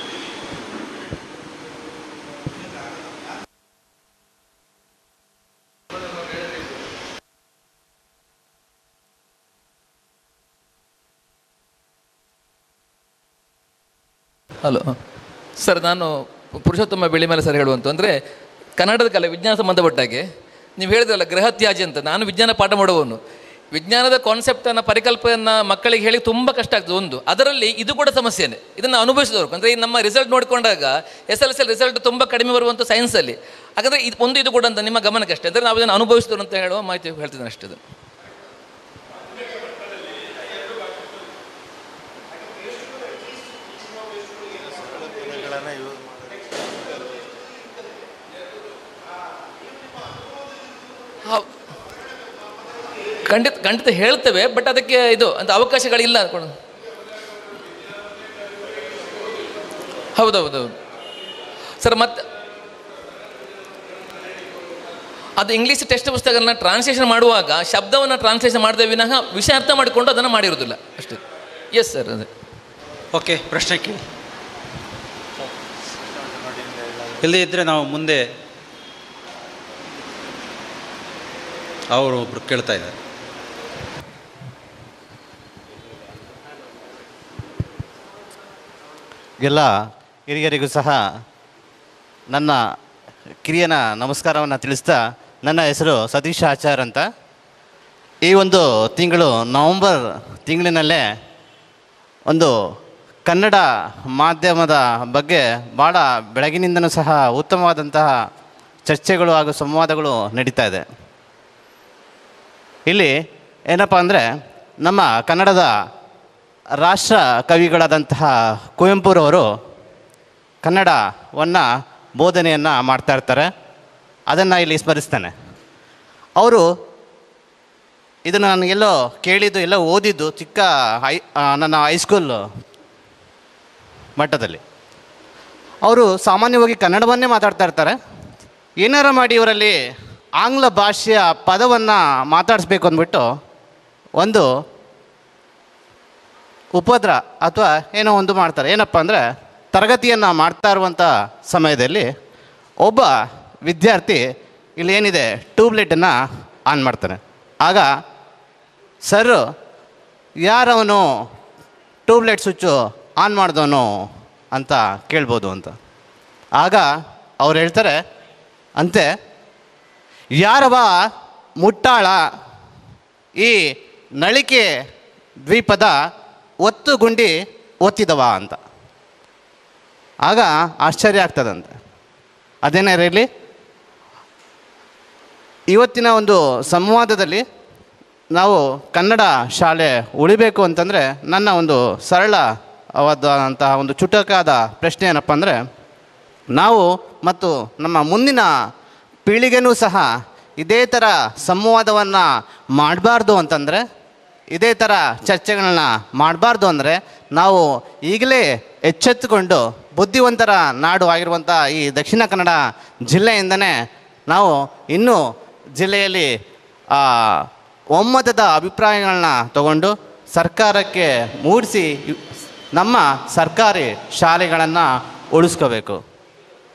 ಹಲೋ. ಸರ್, ನಾನು ಪುರುಷೋತ್ತಮ ಬೆಳಿಮಲೆ ಸರ್ ಹೇಳುವಂತ ಅಂದರೆ, ಕನ್ನಡದ ಕಲೆ, ವಿಜ್ಞಾನ ಸಂಬಂಧಪಟ್ಟಾಗೆ ನೀವು ಹೇಳಿದ್ರಲ್ಲ, ಗೃಹ ತ್ಯಾಜ್ಯ ಅಂತ. ನಾನು ವಿಜ್ಞಾನ ಪಾಠ ಮಾಡುವವನು. ವಿಜ್ಞಾನದ ಕಾನ್ಸೆಪ್ಟನ್ನು ಪರಿಕಲ್ಪನೆಯನ್ನು ಮಕ್ಕಳಿಗೆ ಹೇಳಿ ತುಂಬ ಕಷ್ಟ ಆಗ್ತದೆ ಒಂದು. ಅದರಲ್ಲಿ ಇದು ಕೂಡ ಸಮಸ್ಯೆನೇ. ಇದನ್ನು ಅನುಭವಿಸಿದವರು. ಅಂದರೆ ನಮ್ಮ result ನೋಡಿಕೊಂಡಾಗ S L S L result ತುಂಬ ಕಡಿಮೆ ಬರುವಂಥ ಸೈನ್ಸಲ್ಲಿ ಹಾಗಾದರೆ ಇದು ಒಂದು ಇದು ಕೂಡ ಅಂತ ನಿಮ್ಮ ಗಮನಕ್ಕೆ ಅಷ್ಟೇ ಅಂದರೆ ನಾವು ಇದನ್ನು ಅನುಭವಿಸಿದ್ರು ಅಂತ ಹೇಳುವ ಮಾಹಿತಿ ಹೇಳ್ತಿದ್ದೇನೆ ಅಷ್ಟೇ. ಖಂಡಿತ ಖಂಡಿತ ಹೇಳ್ತೇವೆ ಬಟ್ ಅದಕ್ಕೆ ಇದು ಅಂತ ಅವಕಾಶಗಳಿಲ್ಲ ಅನ್ಕೊಂಡು ಹೌದೌದು. ಸರ್, ಮತ್ತೆ ಅದು ಇಂಗ್ಲೀಷ್ ಟೆಕ್ಸ್ಟ್ ಪುಸ್ತಕಗಳನ್ನ ಟ್ರಾನ್ಸ್ಲೇಷನ್ ಮಾಡುವಾಗ ಶಬ್ದವನ್ನು ಟ್ರಾನ್ಸ್ಲೇಷನ್ ಮಾಡದೆ ವಿನಃ ವಿಷಯ ಅರ್ಥ ಮಾಡಿಕೊಂಡು ಅದನ್ನು ಮಾಡಿರೋದಿಲ್ಲ ಅಷ್ಟೇ. ಎಸ್ ಸರ್ ಅದೇ. ಓಕೆ ಪ್ರಶ್ನೆ ಕೇಳಿ. ಇಲ್ಲದೇ ಇದ್ದರೆ ನಾವು ಮುಂದೆ ಅವರು ಒಬ್ರು ಕೇಳ್ತಾ ಇದ್ದಾರೆ. ಎಲ್ಲ ಹಿರಿಯರಿಗೂ ಸಹ ನನ್ನ ಕಿರಿಯನ ನಮಸ್ಕಾರವನ್ನು ತಿಳಿಸ್ತಾ ನನ್ನ ಹೆಸರು ಸತೀಶ್ ಆಚಾರ್ ಅಂತ. ಈ ಒಂದು ತಿಂಗಳು ನವಂಬರ್ ತಿಂಗಳಿನಲ್ಲೇ ಒಂದು ಕನ್ನಡ ಮಾಧ್ಯಮದ ಬಗ್ಗೆ ಭಾಳ ಬೆಳಗಿನಿಂದನೂ ಸಹ ಉತ್ತಮವಾದಂತಹ ಚರ್ಚೆಗಳು ಹಾಗೂ ಸಂವಾದಗಳು ನಡೀತಾ ಇದೆ. ಇಲ್ಲಿ ಏನಪ್ಪ ಅಂದರೆ ನಮ್ಮ ಕನ್ನಡದ ರಾಷ್ಟ್ರ ಕವಿಗಳಾದಂತಹ ಕುವೆಂಪುರವರು ಕನ್ನಡವನ್ನು ಬೋಧನೆಯನ್ನು ಮಾಡ್ತಾ ಇರ್ತಾರೆ. ಅದನ್ನು ಇಲ್ಲಿ ಸ್ಮರಿಸ್ತಾನೆ. ಅವರು ಇದನ್ನು ನಾನು ಎಲ್ಲೋ ಕೇಳಿದ್ದು, ಎಲ್ಲೋ ಓದಿದ್ದು ಚಿಕ್ಕ ಹೈ ನನ್ನ ಹೈಸ್ಕೂಲ್ ಮಟ್ಟದಲ್ಲಿ. ಅವರು ಸಾಮಾನ್ಯವಾಗಿ ಕನ್ನಡವನ್ನೇ ಮಾತಾಡ್ತಾ ಇರ್ತಾರೆ. ಏನಾರ ಮಾಡಿ ಇವರಲ್ಲಿ ಆಂಗ್ಲ ಭಾಷೆಯ ಪದವನ್ನು ಮಾತಾಡಿಸ್ಬೇಕು ಅಂದ್ಬಿಟ್ಟು ಒಂದು ಉಪದ್ರ ಅಥವಾ ಏನೋ ಒಂದು ಮಾಡ್ತಾರೆ. ಏನಪ್ಪ ಅಂದರೆ ತರಗತಿಯನ್ನು ಮಾಡ್ತಾ ಇರುವಂಥ ಸಮಯದಲ್ಲಿ ಒಬ್ಬ ವಿದ್ಯಾರ್ಥಿ ಇಲ್ಲಿ ಏನಿದೆ ಟ್ಯೂಬ್ಲೈಟನ್ನು ಆನ್ ಮಾಡ್ತಾನೆ. ಆಗ ಸರ್ ಯಾರವನು ಟ್ಯೂಬ್ಲೈಟ್ ಸ್ವಿಚ್ಚು ಆನ್ ಮಾಡಿದವನು ಅಂತ ಕೇಳ್ಬೋದು ಅಂತ. ಆಗ ಅವ್ರು ಹೇಳ್ತಾರೆ, ಅಂತೆ, ಯಾರವ ಮುಟ್ಟಾಳ ಈ ನಳಿಕೆ ದ್ವೀಪದ ಒತ್ತು ಗುಂಡಿ ಒತ್ತಿದವ ಅಂತ. ಆಗ ಆಶ್ಚರ್ಯ ಆಗ್ತದಂತೆ. ಅದೇನೇ ಇರಲಿ? ಇವತ್ತಿನ ಒಂದು ಸಂವಾದದಲ್ಲಿ ನಾವು ಕನ್ನಡ ಶಾಲೆ ಉಳಿಬೇಕು ಅಂತಂದರೆ ನನ್ನ ಒಂದು ಸರಳವಾದಂತಹ ಒಂದು ಚುಟಕಾದ ಪ್ರಶ್ನೆ ಏನಪ್ಪ ಅಂದರೆ, ನಾವು ಮತ್ತು ನಮ್ಮ ಮುಂದಿನ ಪೀಳಿಗೆನೂ ಸಹ ಇದೇ ಥರ ಸಂವಾದವನ್ನು ಮಾಡಬಾರ್ದು ಅಂತಂದರೆ ಇದೇ ಥರ ಚರ್ಚೆಗಳನ್ನ ಮಾಡಬಾರ್ದು ಅಂದರೆ ನಾವು ಈಗಲೇ ಎಚ್ಚೆತ್ತುಕೊಂಡು ಬುದ್ಧಿವಂತರ ನಾಡು ಆಗಿರುವಂಥ ಈ ದಕ್ಷಿಣ ಕನ್ನಡ ಜಿಲ್ಲೆಯಿಂದನೇ ನಾವು ಇನ್ನೂ ಜಿಲ್ಲೆಯಲ್ಲಿ ಒಮ್ಮತದ ಅಭಿಪ್ರಾಯಗಳನ್ನ ತಗೊಂಡು ಸರ್ಕಾರಕ್ಕೆ ಮೂಡಿಸಿ ನಮ್ಮ ಸರ್ಕಾರಿ ಶಾಲೆಗಳನ್ನು ಉಳಿಸ್ಕೋಬೇಕು.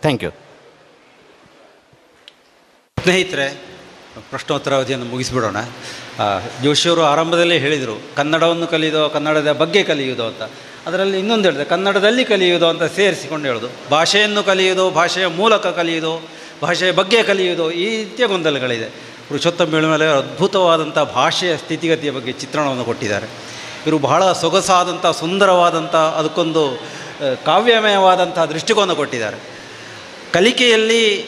ಥ್ಯಾಂಕ್ ಯು ಸ್ನೇಹಿತರೆ ಪ್ರಶ್ನೋತ್ತರ ಅವಧಿಯನ್ನು ಮುಗಿಸ್ಬಿಡೋಣ. ಜೋಶಿಯವರು ಆರಂಭದಲ್ಲೇ ಹೇಳಿದರು, ಕನ್ನಡವನ್ನು ಕಲಿಯೋದು, ಕನ್ನಡದ ಬಗ್ಗೆ ಕಲಿಯುವುದು ಅಂತ. ಅದರಲ್ಲಿ ಇನ್ನೊಂದು ಹೇಳಿದೆ, ಕನ್ನಡದಲ್ಲಿ ಕಲಿಯುವುದು ಅಂತ ಸೇರಿಸಿಕೊಂಡು ಹೇಳೋದು. ಭಾಷೆಯನ್ನು ಕಲಿಯುವುದು, ಭಾಷೆಯ ಮೂಲಕ ಕಲಿಯುವುದು, ಭಾಷೆಯ ಬಗ್ಗೆ ಕಲಿಯುವುದು ಈ ರೀತಿಯ ಗೊಂದಲಗಳಿದೆ. ಪುರುಷೋತ್ತಮ ಮೇಲೆ ಅದ್ಭುತವಾದಂಥ ಭಾಷೆಯ ಸ್ಥಿತಿಗತಿಯ ಬಗ್ಗೆ ಚಿತ್ರಣವನ್ನು ಕೊಟ್ಟಿದ್ದಾರೆ. ಇವರು ಬಹಳ ಸೊಗಸಾದಂಥ, ಸುಂದರವಾದಂಥ, ಅದಕ್ಕೊಂದು ಕಾವ್ಯಮಯವಾದಂಥ ದೃಷ್ಟಿಕೋನ ಕೊಟ್ಟಿದ್ದಾರೆ. ಕಲಿಕೆಯಲ್ಲಿ,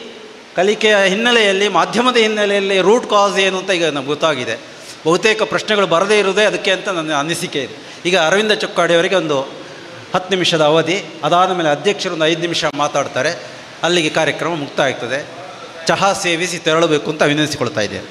ಕಲಿಕೆಯ ಹಿನ್ನೆಲೆಯಲ್ಲಿ, ಮಾಧ್ಯಮದ ಹಿನ್ನೆಲೆಯಲ್ಲಿ ರೂಟ್ ಕಾಸ್ ಏನು ಅಂತ ಈಗ ನಮ್ಗೆ ಗೊತ್ತಾಗಿದೆ. ಬಹುತೇಕ ಪ್ರಶ್ನೆಗಳು ಬರದೇ ಇರೋದೇ ಅದಕ್ಕೆ ಅಂತ ನನ್ನ ಅನಿಸಿಕೆ ಇದೆ. ಈಗ ಅರವಿಂದ ಚೊಕ್ಕಾಡಿಯವರಿಗೆ ಒಂದು ಹತ್ತು ನಿಮಿಷದ ಅವಧಿ, ಅದಾದ ಮೇಲೆ ಅಧ್ಯಕ್ಷರು ಒಂದು ಐದು ನಿಮಿಷ ಮಾತಾಡ್ತಾರೆ. ಅಲ್ಲಿಗೆ ಕಾರ್ಯಕ್ರಮ ಮುಕ್ತಾಯ ಆಗ್ತದೆ ಚಹಾ ಸೇವಿಸಿ ತೆರಳಬೇಕು ಅಂತ ವಿನಂತಿಸಿಕೊಳ್ತಾ ಇದ್ದೇನೆ.